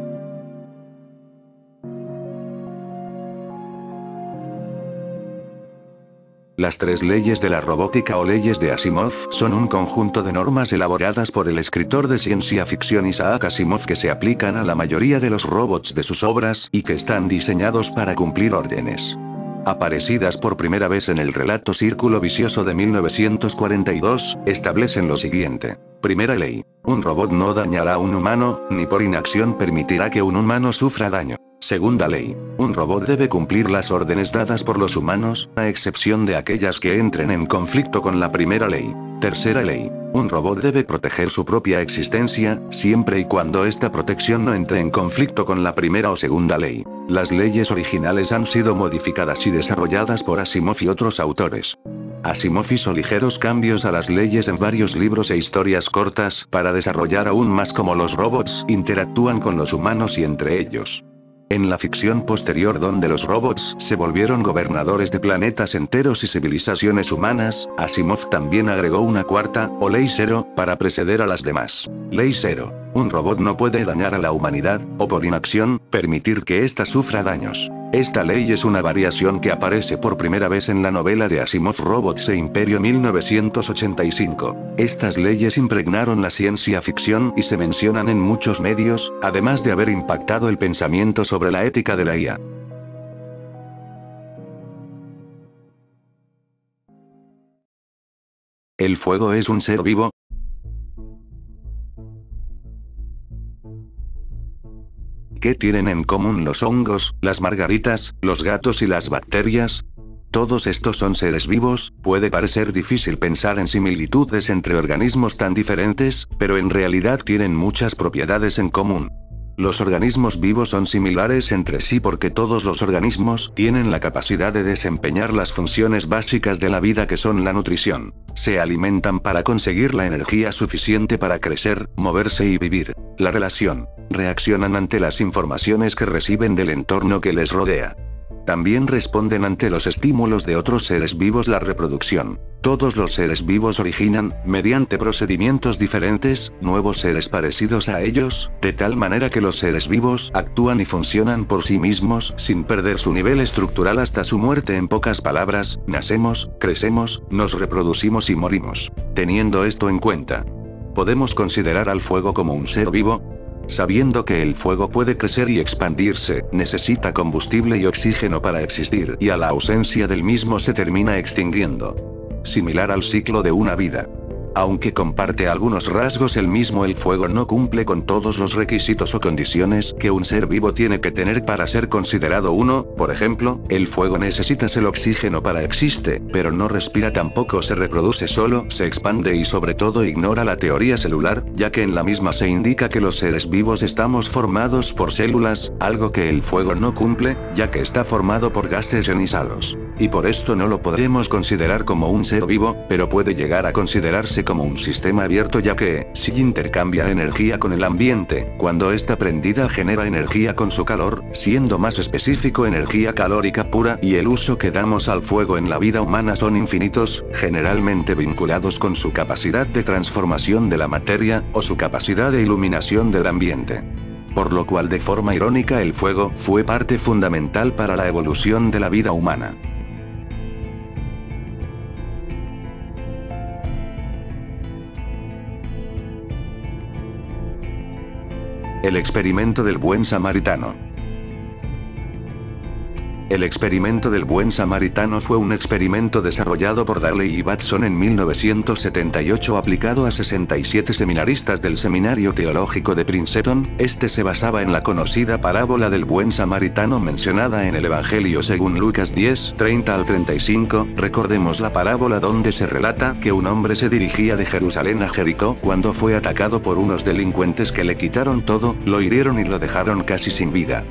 Las tres leyes de la robótica o leyes de Asimov son un conjunto de normas elaboradas por el escritor de ciencia ficción Isaac Asimov que se aplican a la mayoría de los robots de sus obras y que están diseñados para cumplir órdenes. Aparecidas por primera vez en el relato Círculo Vicioso de 1942, establecen lo siguiente. Primera ley. Un robot no dañará a un humano, ni por inacción permitirá que un humano sufra daño. Segunda ley. Un robot debe cumplir las órdenes dadas por los humanos, a excepción de aquellas que entren en conflicto con la primera ley. Tercera ley. Un robot debe proteger su propia existencia, siempre y cuando esta protección no entre en conflicto con la primera o segunda ley. Las leyes originales han sido modificadas y desarrolladas por Asimov y otros autores. Asimov hizo ligeros cambios a las leyes en varios libros e historias cortas para desarrollar aún más cómo los robots interactúan con los humanos y entre ellos. En la ficción posterior donde los robots se volvieron gobernadores de planetas enteros y civilizaciones humanas, Asimov también agregó una cuarta, o ley cero, para preceder a las demás. Ley cero. Un robot no puede dañar a la humanidad, o por inacción, permitir que ésta sufra daños. Esta ley es una variación que aparece por primera vez en la novela de Asimov Robots e Imperio 1985. Estas leyes impregnaron la ciencia ficción y se mencionan en muchos medios, además de haber impactado el pensamiento sobre la ética de la IA. ¿El fuego es un ser vivo? ¿Qué tienen en común los hongos, las margaritas, los gatos y las bacterias? Todos estos son seres vivos, puede parecer difícil pensar en similitudes entre organismos tan diferentes, pero en realidad tienen muchas propiedades en común. Los organismos vivos son similares entre sí porque todos los organismos tienen la capacidad de desempeñar las funciones básicas de la vida que son la nutrición. Se alimentan para conseguir la energía suficiente para crecer, moverse y vivir. La relación. Reaccionan ante las informaciones que reciben del entorno que les rodea. También responden ante los estímulos de otros seres vivos la reproducción. Todos los seres vivos originan, mediante procedimientos diferentes, nuevos seres parecidos a ellos, de tal manera que los seres vivos actúan y funcionan por sí mismos sin perder su nivel estructural hasta su muerte en pocas palabras, nacemos, crecemos, nos reproducimos y morimos. Teniendo esto en cuenta, ¿podemos considerar al fuego como un ser vivo? Sabiendo que el fuego puede crecer y expandirse, necesita combustible y oxígeno para existir y a la ausencia del mismo se termina extinguiendo. Similar al ciclo de una vida. Aunque comparte algunos rasgos el mismo el fuego no cumple con todos los requisitos o condiciones que un ser vivo tiene que tener para ser considerado uno, por ejemplo, el fuego necesita el oxígeno para existe, pero no respira tampoco se reproduce solo, se expande y sobre todo ignora la teoría celular, ya que en la misma se indica que los seres vivos estamos formados por células, algo que el fuego no cumple, ya que está formado por gases ionizados. Y por esto no lo podremos considerar como un ser vivo, pero puede llegar a considerarse como un sistema abierto ya que, si intercambia energía con el ambiente, cuando está prendida genera energía con su calor, siendo más específico energía calórica pura y el uso que damos al fuego en la vida humana son infinitos, generalmente vinculados con su capacidad de transformación de la materia, o su capacidad de iluminación del ambiente por lo cual de forma irónica el fuego fue parte fundamental para la evolución de la vida humana. El experimento del buen samaritano. El experimento del buen samaritano fue un experimento desarrollado por Darley y Batson en 1978 aplicado a 67 seminaristas del Seminario Teológico de Princeton. Este se basaba en la conocida parábola del buen samaritano mencionada en el Evangelio según Lucas 10, 30 al 35. Recordemos la parábola donde se relata que un hombre se dirigía de Jerusalén a Jericó cuando fue atacado por unos delincuentes que le quitaron todo, lo hirieron y lo dejaron casi sin vida.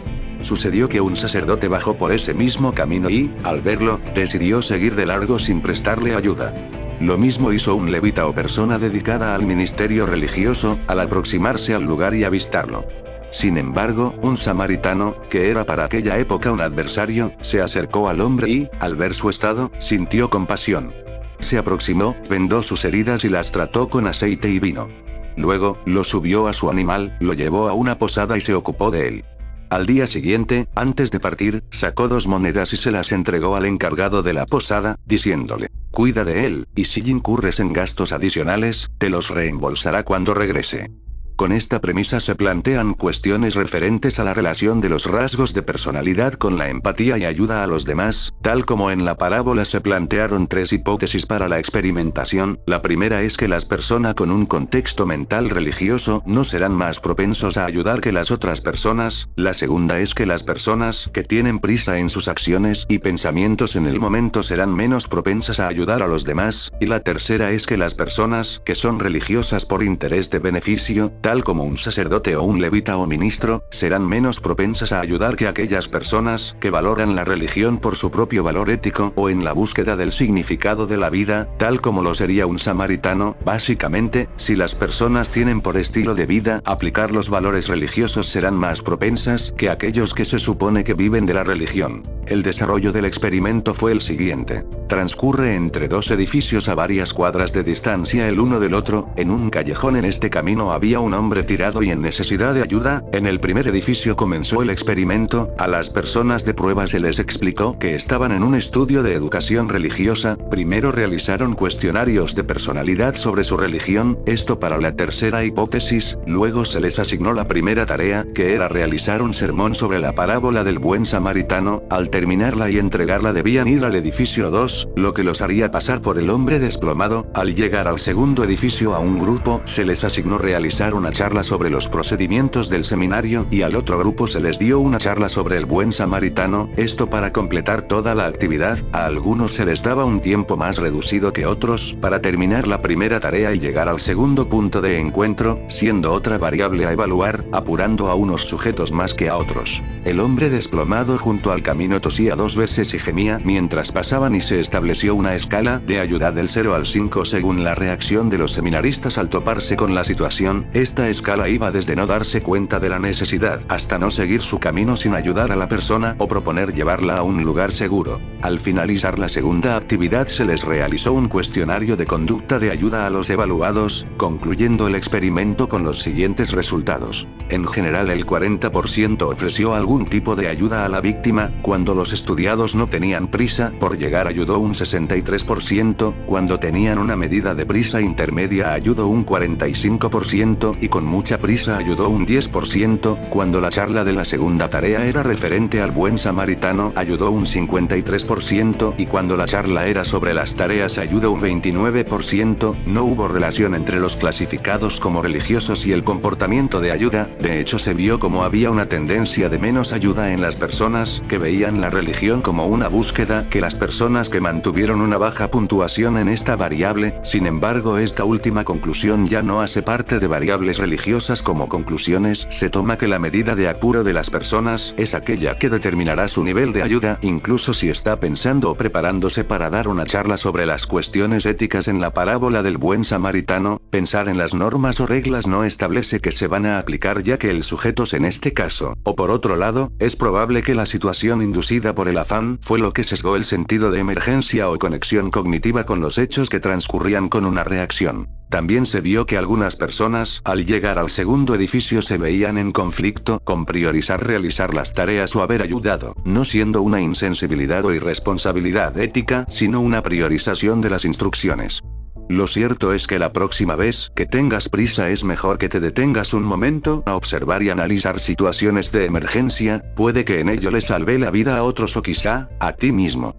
Sucedió que un sacerdote bajó por ese mismo camino y, al verlo, decidió seguir de largo sin prestarle ayuda. Lo mismo hizo un levita o persona dedicada al ministerio religioso, al aproximarse al lugar y avistarlo. Sin embargo, un samaritano, que era para aquella época un adversario, se acercó al hombre y, al ver su estado, sintió compasión. Se aproximó, vendó sus heridas y las trató con aceite y vino. Luego, lo subió a su animal, lo llevó a una posada y se ocupó de él. Al día siguiente, antes de partir, sacó dos monedas y se las entregó al encargado de la posada, diciéndole, cuida de él, y si incurres en gastos adicionales, te los reembolsará cuando regrese. Con esta premisa se plantean cuestiones referentes a la relación de los rasgos de personalidad con la empatía y ayuda a los demás, tal como en la parábola se plantearon tres hipótesis para la experimentación. La primera es que las personas con un contexto mental religioso no serán más propensos a ayudar que las otras personas, la segunda es que las personas que tienen prisa en sus acciones y pensamientos en el momento serán menos propensas a ayudar a los demás, y la tercera es que las personas que son religiosas por interés de beneficio, tal como un sacerdote o un levita o ministro, serán menos propensas a ayudar que aquellas personas que valoran la religión por su propio valor ético o en la búsqueda del significado de la vida, tal como lo sería un samaritano. Básicamente, si las personas tienen por estilo de vida aplicar los valores religiosos serán más propensas que aquellos que se supone que viven de la religión. El desarrollo del experimento fue el siguiente. Transcurre entre dos edificios a varias cuadras de distancia el uno del otro, en un callejón en este camino había un hombre tirado y en necesidad de ayuda, en el primer edificio comenzó el experimento, a las personas de prueba se les explicó que estaban en un estudio de educación religiosa, primero realizaron cuestionarios de personalidad sobre su religión, esto para la tercera hipótesis, luego se les asignó la primera tarea, que era realizar un sermón sobre la parábola del buen samaritano, al terminarla y entregarla debían ir al edificio 2, lo que los haría pasar por el hombre desplomado, al llegar al segundo edificio a un grupo, se les asignó realizar una charla sobre los procedimientos del seminario y al otro grupo se les dio una charla sobre el buen samaritano, esto para completar toda la actividad, a algunos se les daba un tiempo más reducido que otros, para terminar la primera tarea y llegar al segundo punto de encuentro, siendo otra variable a evaluar, apurando a unos sujetos más que a otros. El hombre desplomado junto al camino tosía dos veces y gemía mientras pasaban y se estableció una escala de ayuda del 0 al 5 según la reacción de los seminaristas al toparse con la situación, esta escala iba desde no darse cuenta de la necesidad hasta no seguir su camino sin ayudar a la persona o proponer llevarla a un lugar seguro. Al finalizar la segunda actividad se les realizó un cuestionario de conducta de ayuda a los evaluados, concluyendo el experimento con los siguientes resultados. En general el 40% ofreció algún tipo de ayuda a la víctima, cuando los estudiados no tenían prisa por llegar ayudó un 63%, cuando tenían una medida de prisa intermedia ayudó un 45% con mucha prisa ayudó un 10%, cuando la charla de la segunda tarea era referente al buen samaritano ayudó un 53% y cuando la charla era sobre las tareas ayudó un 29%, no hubo relación entre los clasificados como religiosos y el comportamiento de ayuda, de hecho se vio como había una tendencia de menos ayuda en las personas que veían la religión como una búsqueda que las personas que mantuvieron una baja puntuación en esta variable, sin embargo esta última conclusión ya no hace parte de variables religiosas como conclusiones, se toma que la medida de apuro de las personas es aquella que determinará su nivel de ayuda, incluso si está pensando o preparándose para dar una charla sobre las cuestiones éticas en la parábola del buen samaritano, pensar en las normas o reglas no establece que se van a aplicar ya que el sujeto en este caso, o por otro lado, es probable que la situación inducida por el afán fue lo que sesgó el sentido de emergencia o conexión cognitiva con los hechos que transcurrían con una reacción. También se vio que algunas personas, al llegar al segundo edificio, se veían en conflicto con priorizar realizar las tareas o haber ayudado, no siendo una insensibilidad o irresponsabilidad ética, sino una priorización de las instrucciones. Lo cierto es que la próxima vez que tengas prisa es mejor que te detengas un momento a observar y analizar situaciones de emergencia, puede que en ello le salve la vida a otros o quizá, a ti mismo.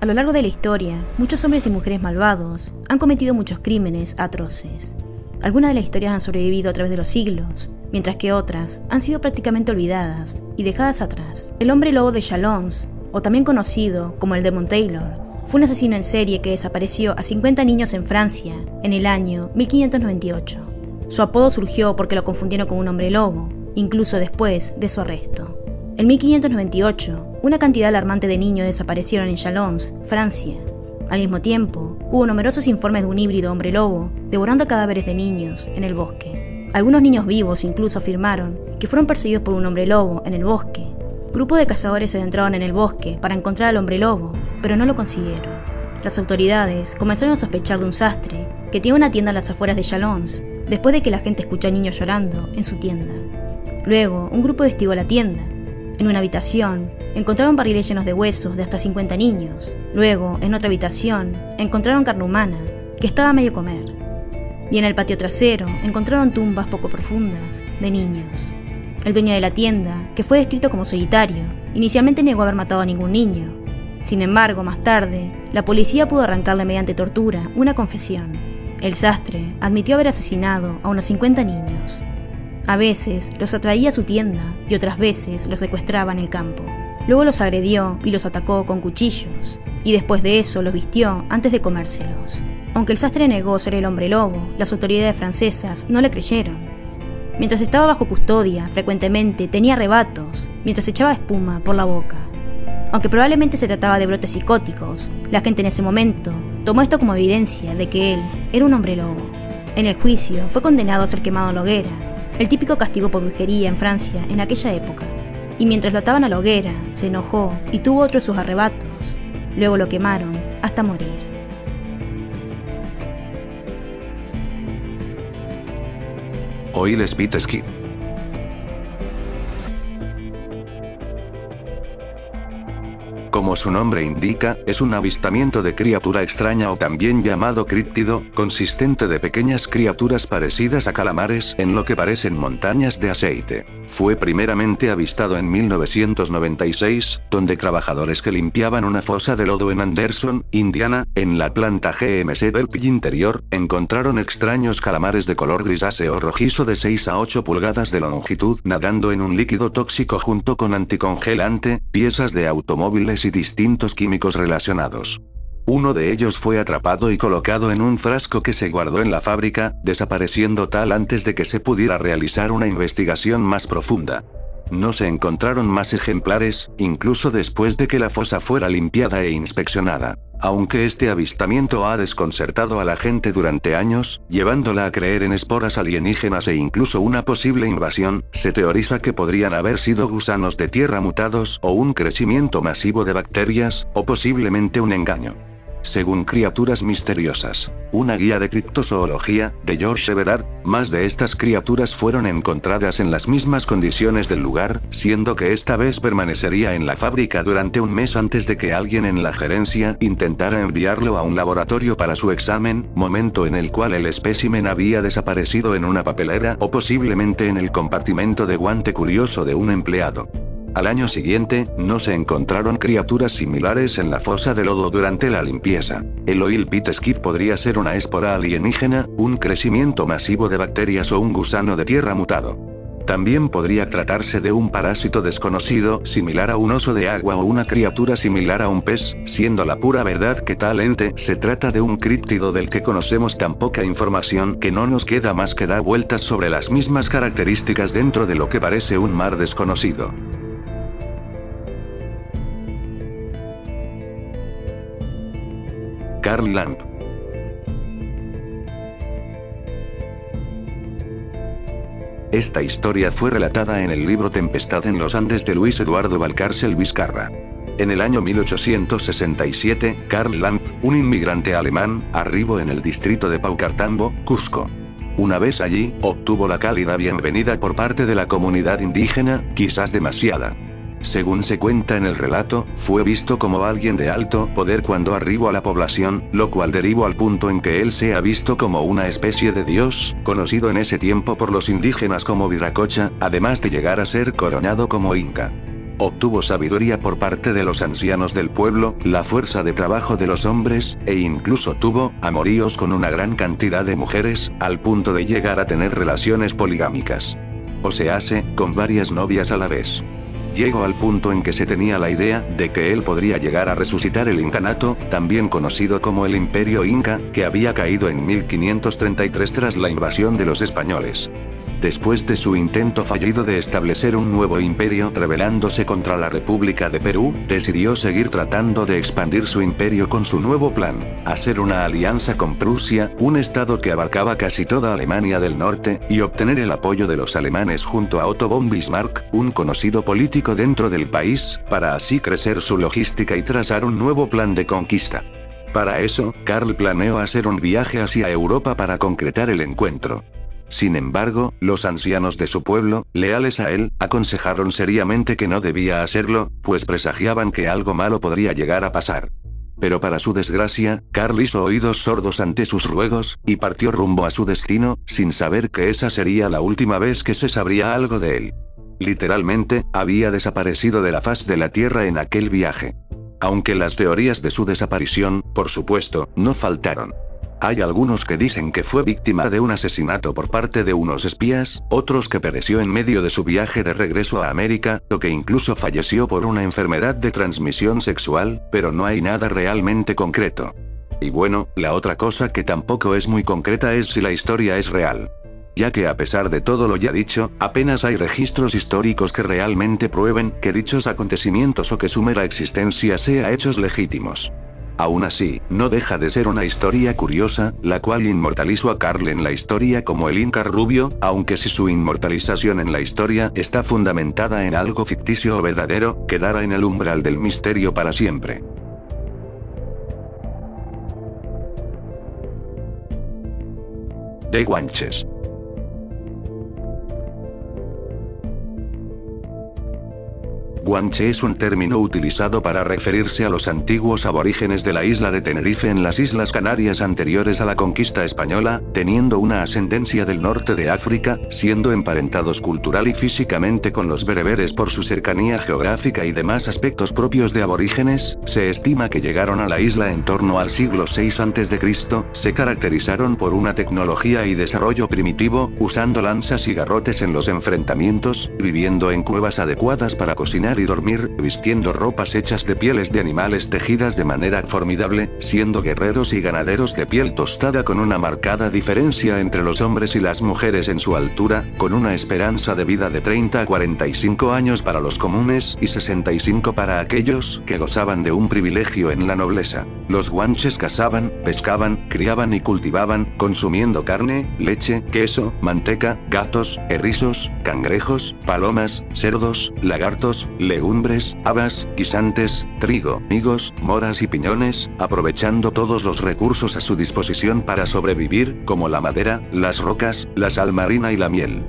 A lo largo de la historia, muchos hombres y mujeres malvados han cometido muchos crímenes atroces. Algunas de las historias han sobrevivido a través de los siglos, mientras que otras han sido prácticamente olvidadas y dejadas atrás. El hombre lobo de Chalons, o también conocido como el Demon Taylor, fue un asesino en serie que desapareció a 50 niños en Francia en el año 1598. Su apodo surgió porque lo confundieron con un hombre lobo, incluso después de su arresto. En 1598, una cantidad alarmante de niños desaparecieron en Chalons, Francia, al mismo tiempo, hubo numerosos informes de un híbrido hombre-lobo devorando cadáveres de niños en el bosque. Algunos niños vivos incluso afirmaron que fueron perseguidos por un hombre lobo en el bosque. Grupos de cazadores se adentraron en el bosque para encontrar al hombre lobo, pero no lo consiguieron. Las autoridades comenzaron a sospechar de un sastre que tiene una tienda a las afueras de Chalons, después de que la gente escuchó a niños llorando en su tienda. Luego, un grupo investigó la tienda. En una habitación, encontraron barriles llenos de huesos de hasta 50 niños. Luego, en otra habitación, encontraron carne humana, que estaba a medio comer. Y en el patio trasero encontraron tumbas poco profundas de niños. El dueño de la tienda, que fue descrito como solitario, inicialmente negó haber matado a ningún niño. Sin embargo, más tarde, la policía pudo arrancarle mediante tortura una confesión. El sastre admitió haber asesinado a unos 50 niños. A veces los atraía a su tienda y otras veces los secuestraba en el campo. Luego los agredió y los atacó con cuchillos, y después de eso los vistió antes de comérselos. Aunque el sastre negó ser el hombre lobo, las autoridades francesas no le creyeron. Mientras estaba bajo custodia, frecuentemente tenía arrebatos, mientras echaba espuma por la boca. Aunque probablemente se trataba de brotes psicóticos, la gente en ese momento tomó esto como evidencia de que él era un hombre lobo. En el juicio fue condenado a ser quemado en la hoguera, el típico castigo por brujería en Francia en aquella época y mientras lo ataban a la hoguera, se enojó y tuvo otro de sus arrebatos. Luego lo quemaron hasta morir. Hoy les Skip. Como su nombre indica, es un avistamiento de criatura extraña o también llamado críptido, consistente de pequeñas criaturas parecidas a calamares en lo que parecen montañas de aceite. Fue primeramente avistado en 1996, donde trabajadores que limpiaban una fosa de lodo en Anderson, Indiana, en la planta GMC del interior, encontraron extraños calamares de color grisáceo rojizo de 6 a 8 pulgadas de longitud nadando en un líquido tóxico junto con anticongelante, piezas de automóviles y distintos químicos relacionados. Uno de ellos fue atrapado y colocado en un frasco que se guardó en la fábrica, desapareciendo tal antes de que se pudiera realizar una investigación más profunda. No se encontraron más ejemplares, incluso después de que la fosa fuera limpiada e inspeccionada. Aunque este avistamiento ha desconcertado a la gente durante años, llevándola a creer en esporas alienígenas e incluso una posible invasión, se teoriza que podrían haber sido gusanos de tierra mutados o un crecimiento masivo de bacterias, o posiblemente un engaño según Criaturas Misteriosas, una guía de criptozoología, de George Everard, más de estas criaturas fueron encontradas en las mismas condiciones del lugar, siendo que esta vez permanecería en la fábrica durante un mes antes de que alguien en la gerencia intentara enviarlo a un laboratorio para su examen, momento en el cual el espécimen había desaparecido en una papelera o posiblemente en el compartimento de guante curioso de un empleado. Al año siguiente, no se encontraron criaturas similares en la fosa de lodo durante la limpieza. El oil pit skip podría ser una espora alienígena, un crecimiento masivo de bacterias o un gusano de tierra mutado. También podría tratarse de un parásito desconocido, similar a un oso de agua o una criatura similar a un pez, siendo la pura verdad que tal ente se trata de un críptido del que conocemos tan poca información que no nos queda más que dar vueltas sobre las mismas características dentro de lo que parece un mar desconocido. Carl Lamp Esta historia fue relatada en el libro Tempestad en los Andes de Luis Eduardo Valcárcel Vizcarra. En el año 1867, Karl Lamp, un inmigrante alemán, arribó en el distrito de Paucartambo, Cusco. Una vez allí, obtuvo la cálida bienvenida por parte de la comunidad indígena, quizás demasiada. Según se cuenta en el relato, fue visto como alguien de alto poder cuando arribó a la población, lo cual derivó al punto en que él sea visto como una especie de dios, conocido en ese tiempo por los indígenas como Viracocha, además de llegar a ser coronado como inca. Obtuvo sabiduría por parte de los ancianos del pueblo, la fuerza de trabajo de los hombres, e incluso tuvo amoríos con una gran cantidad de mujeres, al punto de llegar a tener relaciones poligámicas. O se hace, con varias novias a la vez. Llegó al punto en que se tenía la idea de que él podría llegar a resucitar el incanato, también conocido como el Imperio Inca, que había caído en 1533 tras la invasión de los españoles. Después de su intento fallido de establecer un nuevo imperio rebelándose contra la República de Perú, decidió seguir tratando de expandir su imperio con su nuevo plan, hacer una alianza con Prusia, un estado que abarcaba casi toda Alemania del Norte, y obtener el apoyo de los alemanes junto a Otto von Bismarck, un conocido político dentro del país, para así crecer su logística y trazar un nuevo plan de conquista. Para eso, Karl planeó hacer un viaje hacia Europa para concretar el encuentro. Sin embargo, los ancianos de su pueblo, leales a él, aconsejaron seriamente que no debía hacerlo, pues presagiaban que algo malo podría llegar a pasar. Pero para su desgracia, Carl hizo oídos sordos ante sus ruegos, y partió rumbo a su destino, sin saber que esa sería la última vez que se sabría algo de él. Literalmente, había desaparecido de la faz de la Tierra en aquel viaje. Aunque las teorías de su desaparición, por supuesto, no faltaron. Hay algunos que dicen que fue víctima de un asesinato por parte de unos espías, otros que pereció en medio de su viaje de regreso a América, o que incluso falleció por una enfermedad de transmisión sexual, pero no hay nada realmente concreto. Y bueno, la otra cosa que tampoco es muy concreta es si la historia es real. Ya que a pesar de todo lo ya dicho, apenas hay registros históricos que realmente prueben que dichos acontecimientos o que su mera existencia sea hechos legítimos. Aún así, no deja de ser una historia curiosa, la cual inmortalizó a Carl en la historia como el Inca rubio, aunque si su inmortalización en la historia está fundamentada en algo ficticio o verdadero, quedará en el umbral del misterio para siempre. De Guanches Guanche es un término utilizado para referirse a los antiguos aborígenes de la isla de Tenerife en las Islas Canarias anteriores a la conquista española, teniendo una ascendencia del norte de África, siendo emparentados cultural y físicamente con los bereberes por su cercanía geográfica y demás aspectos propios de aborígenes, se estima que llegaron a la isla en torno al siglo VI a.C., se caracterizaron por una tecnología y desarrollo primitivo, usando lanzas y garrotes en los enfrentamientos, viviendo en cuevas adecuadas para cocinar y dormir, vistiendo ropas hechas de pieles de animales tejidas de manera formidable, siendo guerreros y ganaderos de piel tostada con una marcada diferencia entre los hombres y las mujeres en su altura, con una esperanza de vida de 30 a 45 años para los comunes y 65 para aquellos que gozaban de un privilegio en la nobleza. Los guanches cazaban, pescaban, criaban y cultivaban, consumiendo carne, leche, queso, manteca, gatos, erizos, cangrejos, palomas, cerdos, lagartos, legumbres, habas, guisantes, trigo, higos, moras y piñones, aprovechando todos los recursos a su disposición para sobrevivir, como la madera, las rocas, la sal marina y la miel.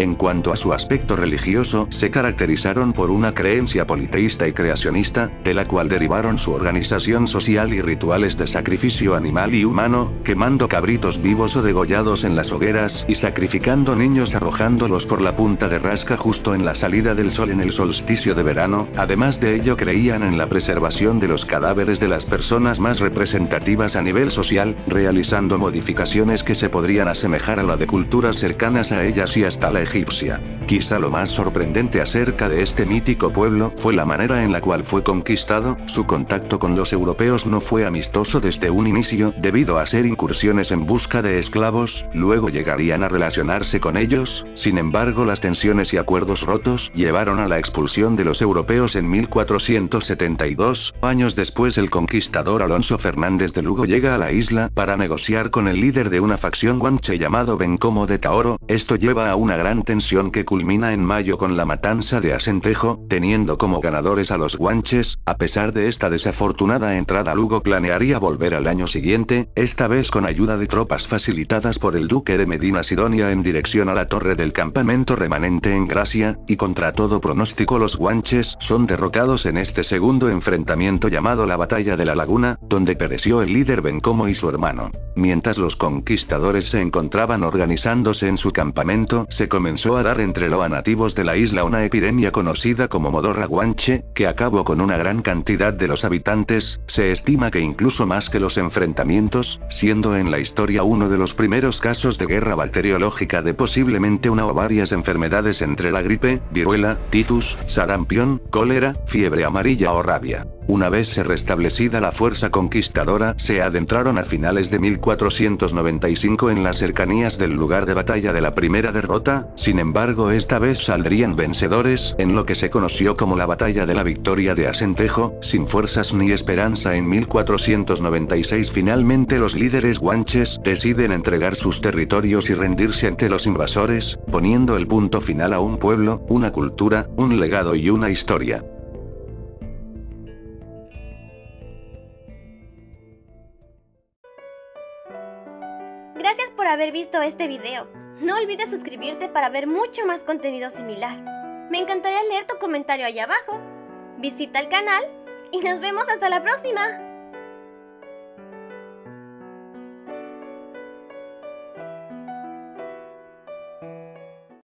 En cuanto a su aspecto religioso, se caracterizaron por una creencia politeísta y creacionista, de la cual derivaron su organización social y rituales de sacrificio animal y humano, quemando cabritos vivos o degollados en las hogueras y sacrificando niños arrojándolos por la punta de rasca justo en la salida del sol en el solsticio de verano, además de ello creían en la preservación de los cadáveres de las personas más representativas a nivel social, realizando modificaciones que se podrían asemejar a la de culturas cercanas a ellas y hasta la egipcia. Quizá lo más sorprendente acerca de este mítico pueblo fue la manera en la cual fue conquistado, su contacto con los europeos no fue amistoso desde un inicio, debido a ser incursiones en busca de esclavos, luego llegarían a relacionarse con ellos, sin embargo las tensiones y acuerdos rotos llevaron a la expulsión de los europeos en 1472, años después el conquistador Alonso Fernández de Lugo llega a la isla para negociar con el líder de una facción guanche llamado Bencomo de Taoro, esto lleva a una gran tensión que culmina en mayo con la matanza de Asentejo, teniendo como ganadores a los guanches, a pesar de esta desafortunada entrada Lugo planearía volver al año siguiente, esta vez con ayuda de tropas facilitadas por el duque de Medina Sidonia en dirección a la torre del campamento remanente en Gracia, y contra todo pronóstico los guanches son derrotados en este segundo enfrentamiento llamado la Batalla de la Laguna, donde pereció el líder Bencomo y su hermano. Mientras los conquistadores se encontraban organizándose en su campamento, se comenzó a dar entre los nativos de la isla una epidemia conocida como modorra guanche, que acabó con una gran cantidad de los habitantes, se estima que incluso más que los enfrentamientos, siendo en la historia uno de los primeros casos de guerra bacteriológica de posiblemente una o varias enfermedades entre la gripe, viruela, tifus, sarampión, cólera, fiebre amarilla o rabia. Una vez se restablecida la fuerza conquistadora, se adentraron a finales de 1495 en las cercanías del lugar de batalla de la primera derrota, sin embargo esta vez saldrían vencedores, en lo que se conoció como la batalla de la victoria de Asentejo, sin fuerzas ni esperanza en 1496 finalmente los líderes guanches deciden entregar sus territorios y rendirse ante los invasores, poniendo el punto final a un pueblo, una cultura, un legado y una historia. Gracias por haber visto este video. No olvides suscribirte para ver mucho más contenido similar. Me encantaría leer tu comentario allá abajo. Visita el canal y nos vemos hasta la próxima.